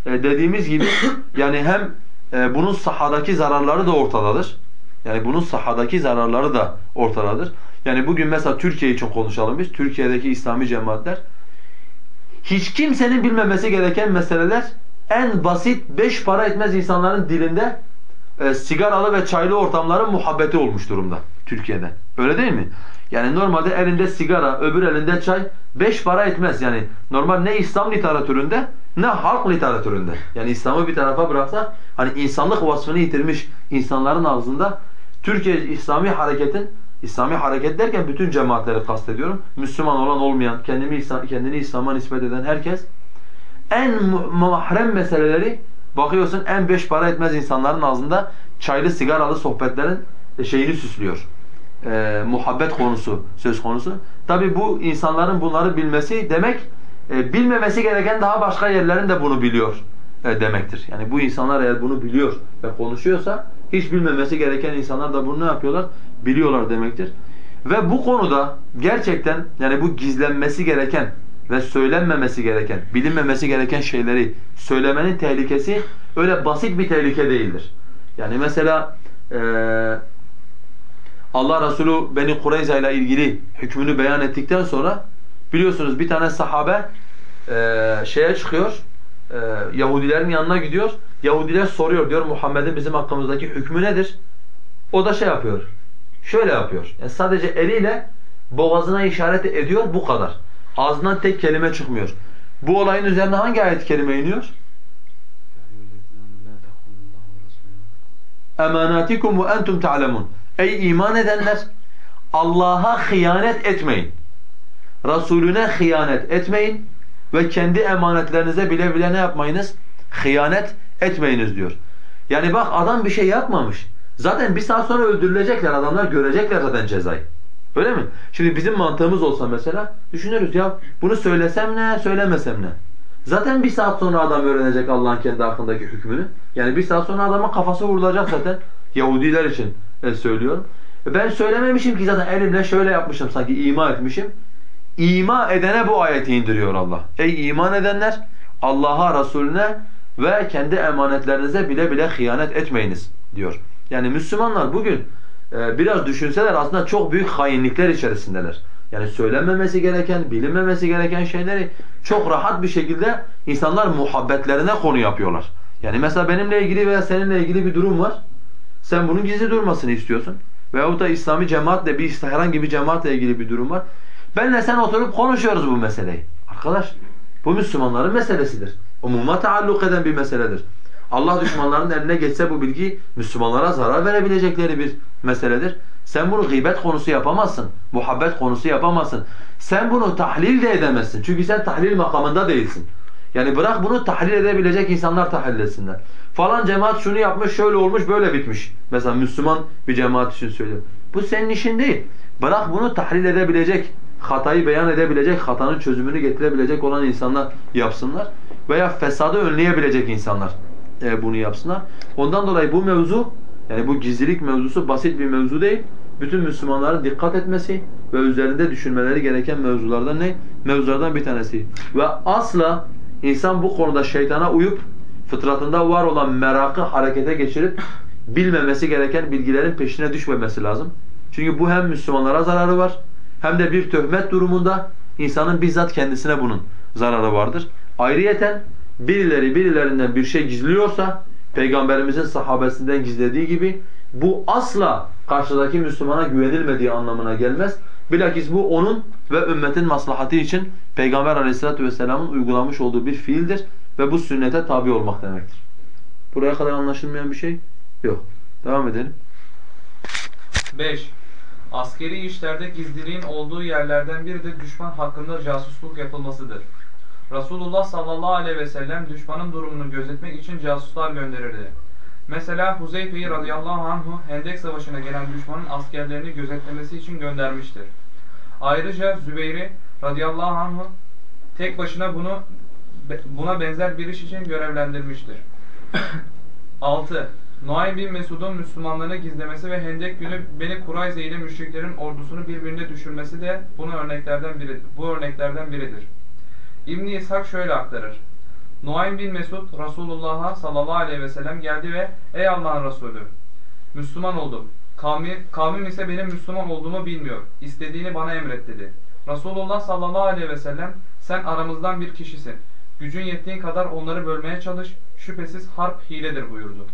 e, dediğimiz gibi [COUGHS] yani hem e, bunun sahadaki zararları da ortadadır. Yani bunun sahadaki zararları da ortadadır. Yani bugün mesela Türkiye için konuşalım biz. Türkiye'deki İslami cemaatler hiç kimsenin bilmemesi gereken meseleler en basit beş para etmez insanların dilinde e, sigaralı ve çaylı ortamların muhabbeti olmuş durumda Türkiye'de. Öyle değil mi? Yani normalde elinde sigara, öbür elinde çay beş para etmez. Yani normal ne İslam literatüründe ne halk literatüründe. Yani İslam'ı bir tarafa bıraksak hani insanlık vasfını yitirmiş insanların ağzında Türkiye İslami hareketin İslami hareket derken bütün cemaatleri kastediyorum. Müslüman olan olmayan, kendini, İslam, kendini İslam'a nispet eden herkes en mahrem meseleleri bakıyorsun en beş para etmez insanların ağzında çaylı sigaralı sohbetlerin şeyini süslüyor e, muhabbet konusu söz konusu. Tabi bu insanların bunları bilmesi demek e, bilmemesi gereken daha başka yerlerin de bunu biliyor e, demektir. Yani bu insanlar eğer bunu biliyor ve konuşuyorsa hiç bilmemesi gereken insanlar da bunu ne yapıyorlar? Biliyorlar demektir. Ve bu konuda gerçekten yani bu gizlenmesi gereken ve söylenmemesi gereken, bilinmemesi gereken şeyleri söylemenin tehlikesi öyle basit bir tehlike değildir. Yani mesela eee Allah Resulü Beni Kureyza ile ilgili hükmünü beyan ettikten sonra biliyorsunuz bir tane sahabe eee, şeye çıkıyor, eee, Yahudilerin yanına gidiyor. Yahudiler soruyor diyor Muhammed'in bizim hakkımızdaki hükmü nedir? O da şey yapıyor, şöyle yapıyor. Yani sadece eliyle boğazına işaret ediyor bu kadar. Ağzından tek kelime çıkmıyor. Bu olayın üzerine hangi ayet-i kerime iniyor? emanatikum ve entum ta'lemun. Ey iman edenler Allah'a hıyanet etmeyin. Resulüne hıyanet etmeyin ve kendi emanetlerinize bile bile ne yapmayınız? Hıyanet etmeyiniz diyor. Yani bak adam bir şey yapmamış. Zaten bir saat sonra öldürülecekler adamlar görecekler zaten cezayı. Öyle mi? Şimdi bizim mantığımız olsa mesela düşünürüz ya bunu söylesem ne, söylemesem ne? Zaten bir saat sonra adam öğrenecek Allah'ın kendi hakkındaki hükmünü. Yani bir saat sonra adamın kafası vurulacak zaten. [LAUGHS] Yahudiler için e, söylüyorum. E, Ben söylememişim ki zaten elimle şöyle yapmışım sanki ima etmişim. İma edene bu ayeti indiriyor Allah. Ey iman edenler Allah'a, Resulüne ve kendi emanetlerinize bile bile hıyanet etmeyiniz diyor. Yani Müslümanlar bugün e, biraz düşünseler aslında çok büyük hainlikler içerisindeler. Yani söylenmemesi gereken, bilinmemesi gereken şeyleri çok rahat bir şekilde insanlar muhabbetlerine konu yapıyorlar. Yani mesela benimle ilgili veya seninle ilgili bir durum var. Sen bunun gizli durmasını istiyorsun. Veyahut da İslami cemaatle bir herhangi bir cemaatle ilgili bir durum var. Benle sen oturup konuşuyoruz bu meseleyi. Arkadaş bu Müslümanların meselesidir. Umuma taalluk eden bir meseledir. Allah düşmanlarının eline geçse bu bilgi Müslümanlara zarar verebilecekleri bir meseledir. Sen bunu gıybet konusu yapamazsın. Muhabbet konusu yapamazsın. Sen bunu tahlil de edemezsin. Çünkü sen tahlil makamında değilsin. Yani bırak bunu tahlil edebilecek insanlar tahlil etsinler. Falan cemaat şunu yapmış, şöyle olmuş, böyle bitmiş. Mesela Müslüman bir cemaat için söylüyorum. Bu senin işin değil. Bırak bunu tahlil edebilecek, hatayı beyan edebilecek, hatanın çözümünü getirebilecek olan insanlar yapsınlar. Veya fesadı önleyebilecek insanlar e, bunu yapsınlar. Ondan dolayı bu mevzu, yani bu gizlilik mevzusu basit bir mevzu değil. Bütün Müslümanların dikkat etmesi ve üzerinde düşünmeleri gereken mevzulardan ne? Mevzulardan bir tanesi. Ve asla insan bu konuda şeytana uyup fıtratında var olan merakı harekete geçirip bilmemesi gereken bilgilerin peşine düşmemesi lazım. Çünkü bu hem Müslümanlara zararı var hem de bir töhmet durumunda insanın bizzat kendisine bunun zararı vardır. Ayrıyeten birileri birilerinden bir şey gizliyorsa Peygamberimizin sahabesinden gizlediği gibi bu asla karşıdaki Müslümana güvenilmediği anlamına gelmez. Bilakis bu onun ve ümmetin maslahatı için Peygamber aleyhissalatu vesselamın uygulamış olduğu bir fiildir ve bu sünnete tabi olmak demektir. Buraya kadar anlaşılmayan bir şey yok. Devam edelim. 5. Askeri işlerde gizliliğin olduğu yerlerden biri de düşman hakkında casusluk yapılmasıdır. Resulullah sallallahu aleyhi ve sellem düşmanın durumunu gözetmek için casuslar gönderirdi. Mesela Huzeyfe'yi radıyallahu anhu Hendek Savaşı'na gelen düşmanın askerlerini gözetlemesi için göndermiştir. Ayrıca Zübeyir'i radıyallahu anhu tek başına bunu buna benzer bir iş için görevlendirmiştir. [CLEARS THROAT] 6. Nuaym bin Mesud'un Müslümanlığını gizlemesi ve Hendek günü Beni Kurayze ile müşriklerin ordusunu birbirine düşürmesi de bunu örneklerden biridir. Bu örneklerden biridir. İbn İshak şöyle aktarır. Nuaym bin Mesud Resulullah'a sallallahu aleyhi ve sellem geldi ve ey Allah'ın Resulü Müslüman oldum. Kavmi, kavmim ise benim Müslüman olduğumu bilmiyor. İstediğini bana emret dedi. Resulullah sallallahu aleyhi ve sellem sen aramızdan bir kişisin. Gücün yettiği kadar onları bölmeye çalış. Şüphesiz harp hiledir buyurdu.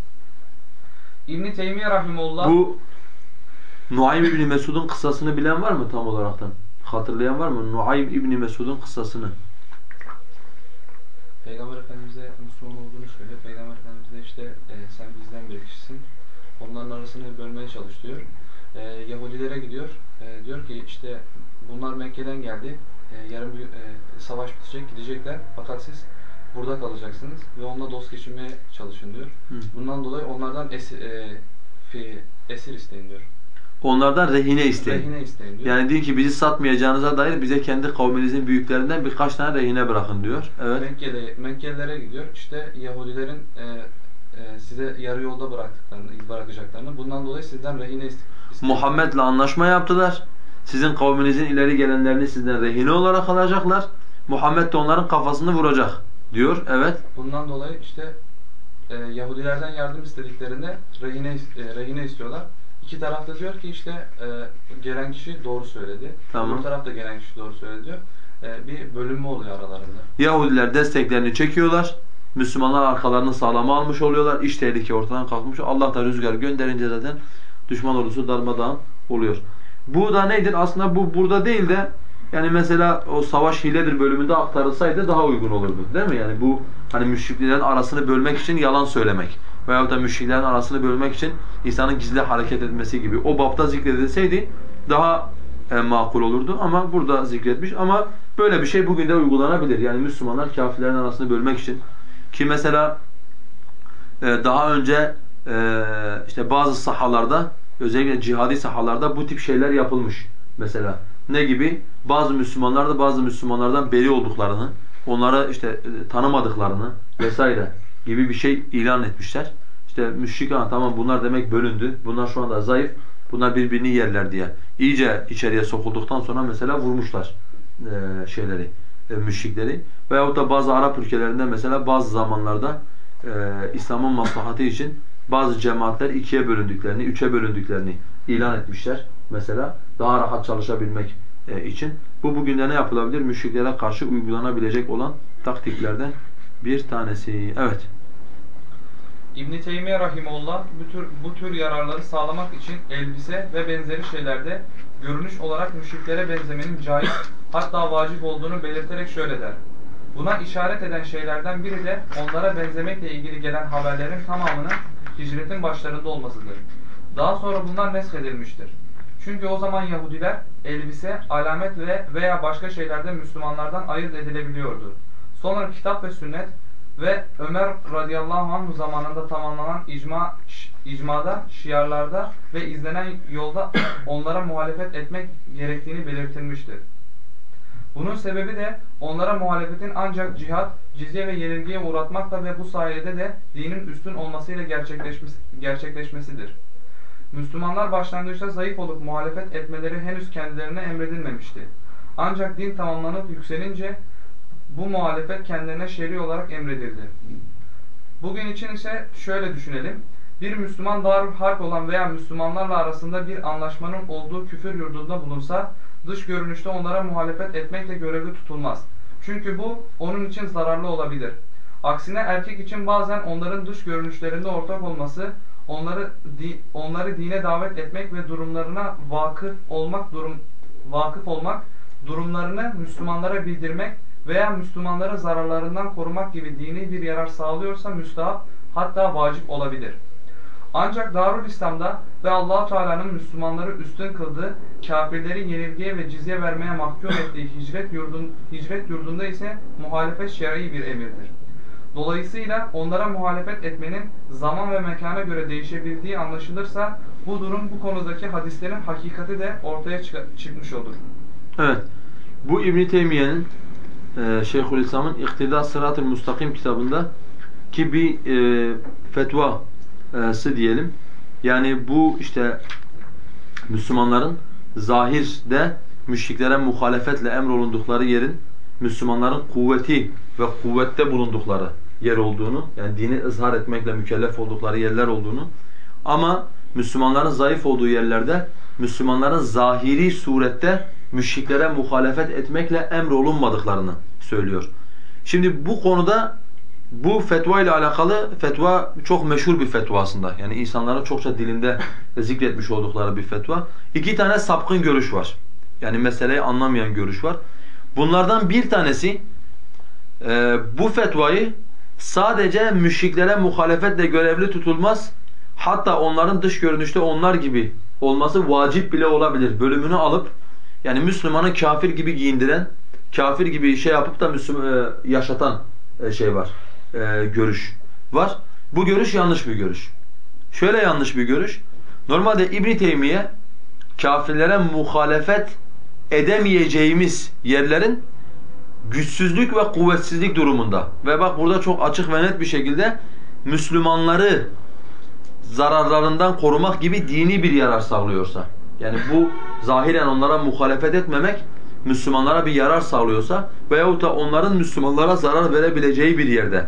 İbn Teymiye rahimullah Bu Nuaym İbni Mesud'un kıssasını bilen var mı tam olaraktan? Hatırlayan var mı? Nuaym İbni Mesud'un kıssasını. Peygamber Efendimiz'e Müslüman olduğunu söylüyor. Peygamber Efendimiz de işte e, sen bizden bir kişisin. Onların arasını bölmeye çalış diyor. E, Yahudilere gidiyor. E, diyor ki işte bunlar Mekke'den geldi. E, yarın bir e, savaş bitecek gidecekler. Fakat siz burada kalacaksınız ve onunla dost geçinmeye çalışın diyor. Hı. Bundan dolayı onlardan esir, e, fi, esir isteyin diyor. Onlardan rehine isteyin. Rehine isteyin diyor. Yani diyor ki bizi satmayacağınıza dair bize kendi kavminizin büyüklerinden birkaç tane rehine bırakın diyor. Evet. Mekke'de Mekkelilere gidiyor. İşte Yahudilerin e, e, size yarı yolda bıraktıklarını, bırakacaklarını. Bundan dolayı sizden rehine iste- isteyin. Muhammed'le anlaşma yaptılar. Sizin kavminizin ileri gelenlerini sizden rehine olarak alacaklar. Muhammed de onların kafasını vuracak diyor. Evet. Bundan dolayı işte e, Yahudilerden yardım istediklerinde rehine e, rehine istiyorlar. İki taraf da diyor ki işte e, gelen kişi doğru söyledi. Tamam. Bu taraf da gelen kişi doğru söyledi diyor. E, bir bölünme oluyor aralarında. Yahudiler desteklerini çekiyorlar. Müslümanlar arkalarını sağlama almış oluyorlar. İş tehlike ortadan kalkmış. Allah da rüzgar gönderince zaten düşman ordusu darmadağın oluyor. Bu da nedir? Aslında bu burada değil de yani mesela o savaş hiledir bölümünde aktarılsaydı daha uygun olurdu. Değil mi? Yani bu hani müşriklerin arasını bölmek için yalan söylemek veyahut da müşriklerin arasını bölmek için insanın gizli hareket etmesi gibi o bapta zikredilseydi daha e, makul olurdu ama burada zikretmiş ama böyle bir şey bugün de uygulanabilir. Yani Müslümanlar kafirlerin arasını bölmek için ki mesela e, daha önce e, işte bazı sahalarda özellikle cihadi sahalarda bu tip şeyler yapılmış. Mesela ne gibi? Bazı Müslümanlar da bazı Müslümanlardan beri olduklarını, onları işte e, tanımadıklarını vesaire gibi bir şey ilan etmişler. İşte müşrik ha tamam bunlar demek bölündü. Bunlar şu anda zayıf. Bunlar birbirini yerler diye. İyice içeriye sokulduktan sonra mesela vurmuşlar e, şeyleri, e, müşrikleri. Veyahut da bazı Arap ülkelerinde mesela bazı zamanlarda e, İslam'ın maslahatı için bazı cemaatler ikiye bölündüklerini, üçe bölündüklerini ilan etmişler. Mesela daha rahat çalışabilmek e, için. Bu bugün de ne yapılabilir? Müşriklere karşı uygulanabilecek olan taktiklerden bir tanesi. Evet. İbn Teymiye rahimullah bu tür bu tür yararları sağlamak için elbise ve benzeri şeylerde görünüş olarak müşriklere benzemenin caiz hatta vacip olduğunu belirterek şöyle der. Buna işaret eden şeylerden biri de onlara benzemekle ilgili gelen haberlerin tamamının hicretin başlarında olmasıdır. Daha sonra bunlar neshedilmiştir. Çünkü o zaman Yahudiler elbise, alamet ve veya başka şeylerde Müslümanlardan ayırt edilebiliyordu. Sonra kitap ve sünnet ve Ömer radıyallahu anh zamanında tamamlanan icma, icmada, şiarlarda ve izlenen yolda [COUGHS] onlara muhalefet etmek gerektiğini belirtilmiştir. Bunun sebebi de onlara muhalefetin ancak cihat, cizye ve yenilgiye uğratmakla ve bu sayede de dinin üstün olmasıyla gerçekleşmesi, gerçekleşmesidir. Müslümanlar başlangıçta zayıf olup muhalefet etmeleri henüz kendilerine emredilmemişti. Ancak din tamamlanıp yükselince bu muhalefet kendilerine şer'i olarak emredildi. Bugün için ise şöyle düşünelim. Bir Müslüman Darül Harp olan veya Müslümanlarla arasında bir anlaşmanın olduğu küfür yurdunda bulunsa, dış görünüşte onlara muhalefet etmekle görevli tutulmaz. Çünkü bu onun için zararlı olabilir. Aksine erkek için bazen onların dış görünüşlerinde ortak olması, onları di- onları dine davet etmek ve durumlarına vakıf olmak durum vakıf olmak, durumlarını Müslümanlara bildirmek veya Müslümanları zararlarından korumak gibi dini bir yarar sağlıyorsa müstahap hatta vacip olabilir. Ancak Darül İslam'da ve allah Teala'nın Müslümanları üstün kıldığı, kafirleri yenilgiye ve cizye vermeye mahkum ettiği hicret, yurdun, hicret yurdunda ise muhalefet şer'i bir emirdir. Dolayısıyla onlara muhalefet etmenin zaman ve mekana göre değişebildiği anlaşılırsa bu durum bu konudaki hadislerin hakikati de ortaya çık- çıkmış olur. Evet. Bu İbn Teymiye'nin e, Şeyhülislam'ın İktida Sırat-ı Mustakim kitabında ki bir e, fetvası diyelim. Yani bu işte Müslümanların zahirde müşriklere muhalefetle emrolundukları yerin Müslümanların kuvveti ve kuvvette bulundukları yer olduğunu, yani dini ızhar etmekle mükellef oldukları yerler olduğunu ama Müslümanların zayıf olduğu yerlerde Müslümanların zahiri surette müşriklere muhalefet etmekle emrolunmadıklarını söylüyor. Şimdi bu konuda bu fetva ile alakalı fetva çok meşhur bir fetva aslında. Yani insanların çokça dilinde [LAUGHS] zikretmiş oldukları bir fetva. İki tane sapkın görüş var. Yani meseleyi anlamayan görüş var. Bunlardan bir tanesi e, bu fetvayı sadece müşriklere muhalefetle görevli tutulmaz. Hatta onların dış görünüşte onlar gibi olması vacip bile olabilir. Bölümünü alıp yani Müslümanı kafir gibi giyindiren, kafir gibi şey yapıp da Müslüman e, yaşatan e, şey var. E, görüş var. Bu görüş yanlış bir görüş. Şöyle yanlış bir görüş. Normalde İbn Teymiye kafirlere muhalefet edemeyeceğimiz yerlerin güçsüzlük ve kuvvetsizlik durumunda. Ve bak burada çok açık ve net bir şekilde Müslümanları zararlarından korumak gibi dini bir yarar sağlıyorsa. Yani bu zahiren onlara muhalefet etmemek Müslümanlara bir yarar sağlıyorsa veyahut da onların Müslümanlara zarar verebileceği bir yerde.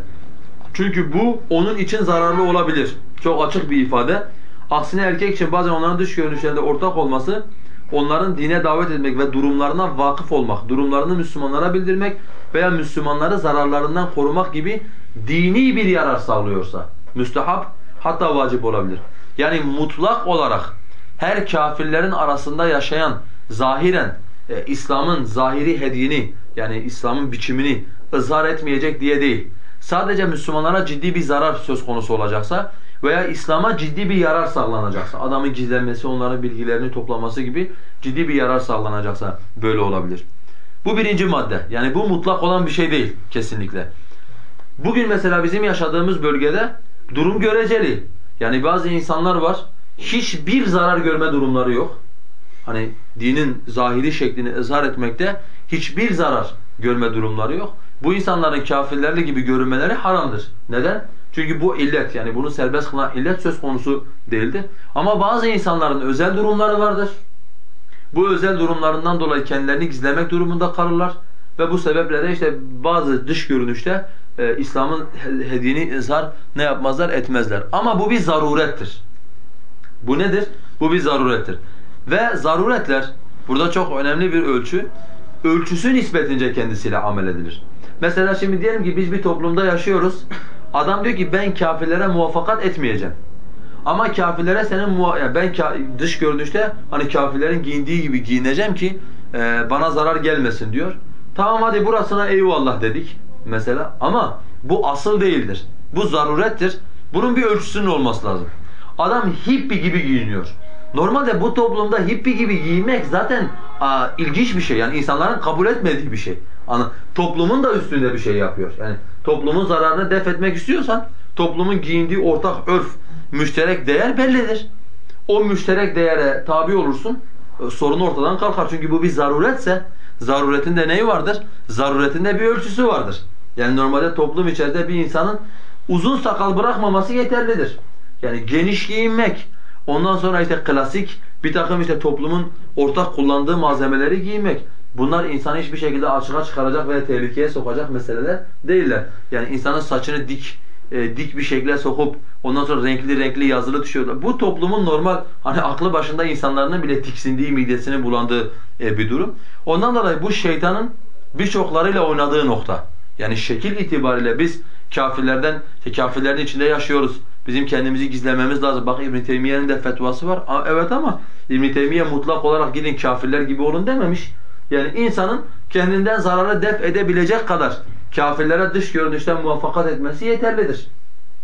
Çünkü bu onun için zararlı olabilir. Çok açık bir ifade. Aksine erkek için bazen onların dış görünüşlerinde ortak olması onların dine davet etmek ve durumlarına vakıf olmak, durumlarını Müslümanlara bildirmek veya Müslümanları zararlarından korumak gibi dini bir yarar sağlıyorsa müstehap hatta vacip olabilir. Yani mutlak olarak her kafirlerin arasında yaşayan zahiren e, İslam'ın zahiri hediyini yani İslam'ın biçimini ızhar etmeyecek diye değil. Sadece Müslümanlara ciddi bir zarar söz konusu olacaksa veya İslam'a ciddi bir yarar sağlanacaksa, adamın gizlenmesi, onların bilgilerini toplaması gibi ciddi bir yarar sağlanacaksa böyle olabilir. Bu birinci madde. Yani bu mutlak olan bir şey değil kesinlikle. Bugün mesela bizim yaşadığımız bölgede durum göreceli. Yani bazı insanlar var, hiçbir zarar görme durumları yok. Hani dinin zahiri şeklini ızhar etmekte hiçbir zarar görme durumları yok. Bu insanların kafirlerle gibi görünmeleri haramdır. Neden? Çünkü bu illet yani bunu serbest kılan illet söz konusu değildir. Ama bazı insanların özel durumları vardır. Bu özel durumlarından dolayı kendilerini gizlemek durumunda kalırlar. Ve bu sebeple de işte bazı dış görünüşte e, İslam'ın hediyeni izhar ne yapmazlar? Etmezler. Ama bu bir zarurettir. Bu nedir? Bu bir zarurettir. Ve zaruretler, burada çok önemli bir ölçü, ölçüsü nispetince kendisiyle amel edilir. Mesela şimdi diyelim ki biz bir toplumda yaşıyoruz. Adam diyor ki ben kafirlere muvaffakat etmeyeceğim. Ama kafirlere senin yani ben dış görünüşte hani kafirlerin giyindiği gibi giyineceğim ki e, bana zarar gelmesin diyor. Tamam hadi burasına eyvallah dedik mesela ama bu asıl değildir. Bu zarurettir. Bunun bir ölçüsünün olması lazım. Adam hippi gibi giyiniyor. Normalde bu toplumda hippi gibi giymek zaten aa, ilginç bir şey. Yani insanların kabul etmediği bir şey. Ana, toplumun da üstünde bir şey yapıyor. Yani toplumun zararını def etmek istiyorsan toplumun giyindiği ortak örf, müşterek değer bellidir. O müşterek değere tabi olursun, e, sorun ortadan kalkar. Çünkü bu bir zaruretse, zaruretinde neyi vardır? Zaruretinde bir ölçüsü vardır. Yani normalde toplum içerisinde bir insanın uzun sakal bırakmaması yeterlidir. Yani geniş giyinmek, ondan sonra işte klasik bir takım işte toplumun ortak kullandığı malzemeleri giymek. Bunlar insanı hiçbir şekilde açığa çıkaracak veya tehlikeye sokacak meseleler değiller. Yani insanın saçını dik e, dik bir şekilde sokup ondan sonra renkli renkli yazılı düşüyorlar. Bu toplumun normal hani aklı başında insanların bile tiksindiği, midesini bulandığı e, bir durum. Ondan dolayı bu şeytanın birçoklarıyla oynadığı nokta. Yani şekil itibariyle biz kafirlerden, işte kafirlerin içinde yaşıyoruz. Bizim kendimizi gizlememiz lazım. Bak İbn Teymiyye'nin de fetvası var. Evet ama İbn Teymiye mutlak olarak gidin kafirler gibi olun dememiş. Yani insanın kendinden zararı def edebilecek kadar kafirlere dış görünüşten muvaffakat etmesi yeterlidir.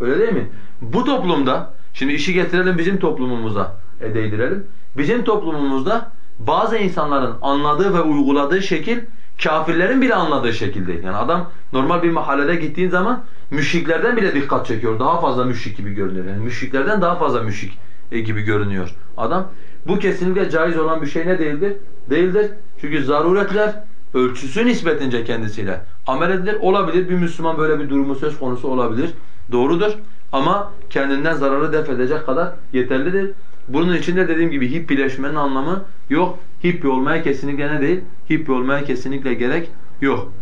Öyle değil mi? Bu toplumda, şimdi işi getirelim bizim toplumumuza e, değdirelim. Bizim toplumumuzda bazı insanların anladığı ve uyguladığı şekil kafirlerin bile anladığı şekil. Yani adam normal bir mahallede gittiğin zaman müşriklerden bile dikkat çekiyor. Daha fazla müşrik gibi görünüyor. Yani müşriklerden daha fazla müşrik e, gibi görünüyor adam. Bu kesinlikle caiz olan bir şey ne değildir? Değildir. Çünkü zaruretler ölçüsü nispetince kendisiyle amel edilir. Olabilir bir Müslüman böyle bir durumu söz konusu olabilir. Doğrudur. Ama kendinden zararı def edecek kadar yeterlidir. Bunun için de dediğim gibi hippileşmenin anlamı yok. Hippi olmaya kesinlikle ne değil? Hippi olmaya kesinlikle gerek yok.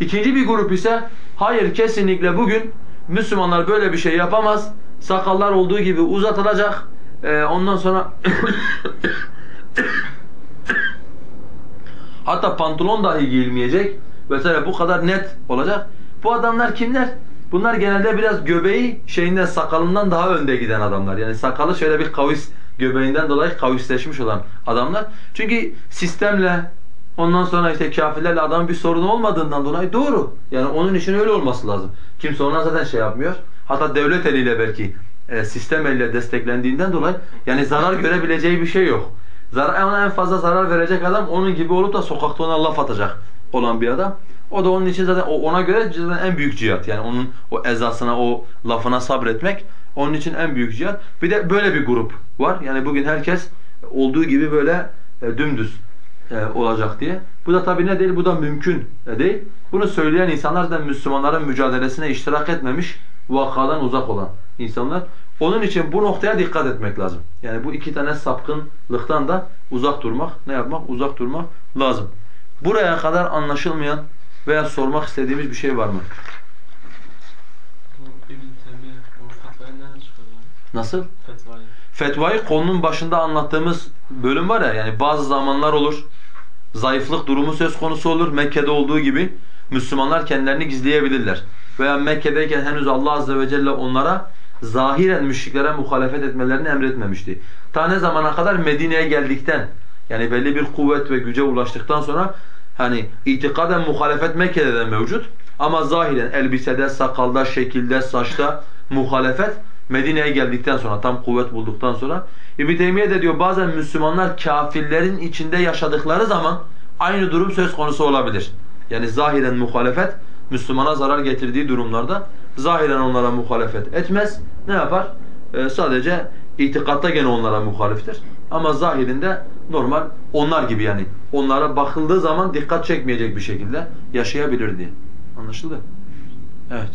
İkinci bir grup ise hayır kesinlikle bugün Müslümanlar böyle bir şey yapamaz. Sakallar olduğu gibi uzatılacak. Ee, ondan sonra [COUGHS] [COUGHS] hatta pantolon dahi giyilmeyecek. Mesela bu kadar net olacak. Bu adamlar kimler? Bunlar genelde biraz göbeği şeyinden sakalından daha önde giden adamlar. Yani sakalı şöyle bir kavis göbeğinden dolayı kavisleşmiş olan adamlar. Çünkü sistemle ondan sonra işte kafirlerle adamın bir sorunu olmadığından dolayı doğru. Yani onun için öyle olması lazım. Kimse ona zaten şey yapmıyor. Hatta devlet eliyle belki e, sistem eliyle desteklendiğinden dolayı yani zarar görebileceği bir şey yok. Zarar, ona en fazla zarar verecek adam onun gibi olup da sokakta ona laf atacak olan bir adam. O da onun için zaten ona göre zaten en büyük cihat. Yani onun o ezasına, o lafına sabretmek onun için en büyük cihat. Bir de böyle bir grup var. Yani bugün herkes olduğu gibi böyle e, dümdüz e, olacak diye. Bu da tabii ne değil? Bu da mümkün e, değil. Bunu söyleyen insanlar da Müslümanların mücadelesine iştirak etmemiş, vakadan uzak olan insanlar. Onun için bu noktaya dikkat etmek lazım. Yani bu iki tane sapkınlıktan da uzak durmak, ne yapmak? Uzak durmak lazım. Buraya kadar anlaşılmayan veya sormak istediğimiz bir şey var mı? Nasıl? Fetvayı. Fetvayı konunun başında anlattığımız bölüm var ya yani bazı zamanlar olur. Zayıflık durumu söz konusu olur. Mekke'de olduğu gibi Müslümanlar kendilerini gizleyebilirler. Veya Mekke'deyken henüz Allah azze ve celle onlara zahiren müşriklere muhalefet etmelerini emretmemişti. Ta ne zamana kadar Medine'ye geldikten yani belli bir kuvvet ve güce ulaştıktan sonra hani itikaden muhalefet Mekke'de de mevcut ama zahiren elbisede, sakalda, şekilde, saçta muhalefet Medine'ye geldikten sonra tam kuvvet bulduktan sonra İbn Teymiye de diyor bazen Müslümanlar kafirlerin içinde yaşadıkları zaman aynı durum söz konusu olabilir. Yani zahiren muhalefet Müslümana zarar getirdiği durumlarda zahiren onlara muhalefet etmez. Ne yapar? Ee, sadece itikatta gene onlara muhaliftir. Ama zahirinde normal onlar gibi yani. Onlara bakıldığı zaman dikkat çekmeyecek bir şekilde yaşayabilir diye. Anlaşıldı? Evet.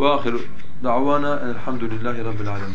Ve ahiru davana elhamdülillahi rabbil alemin.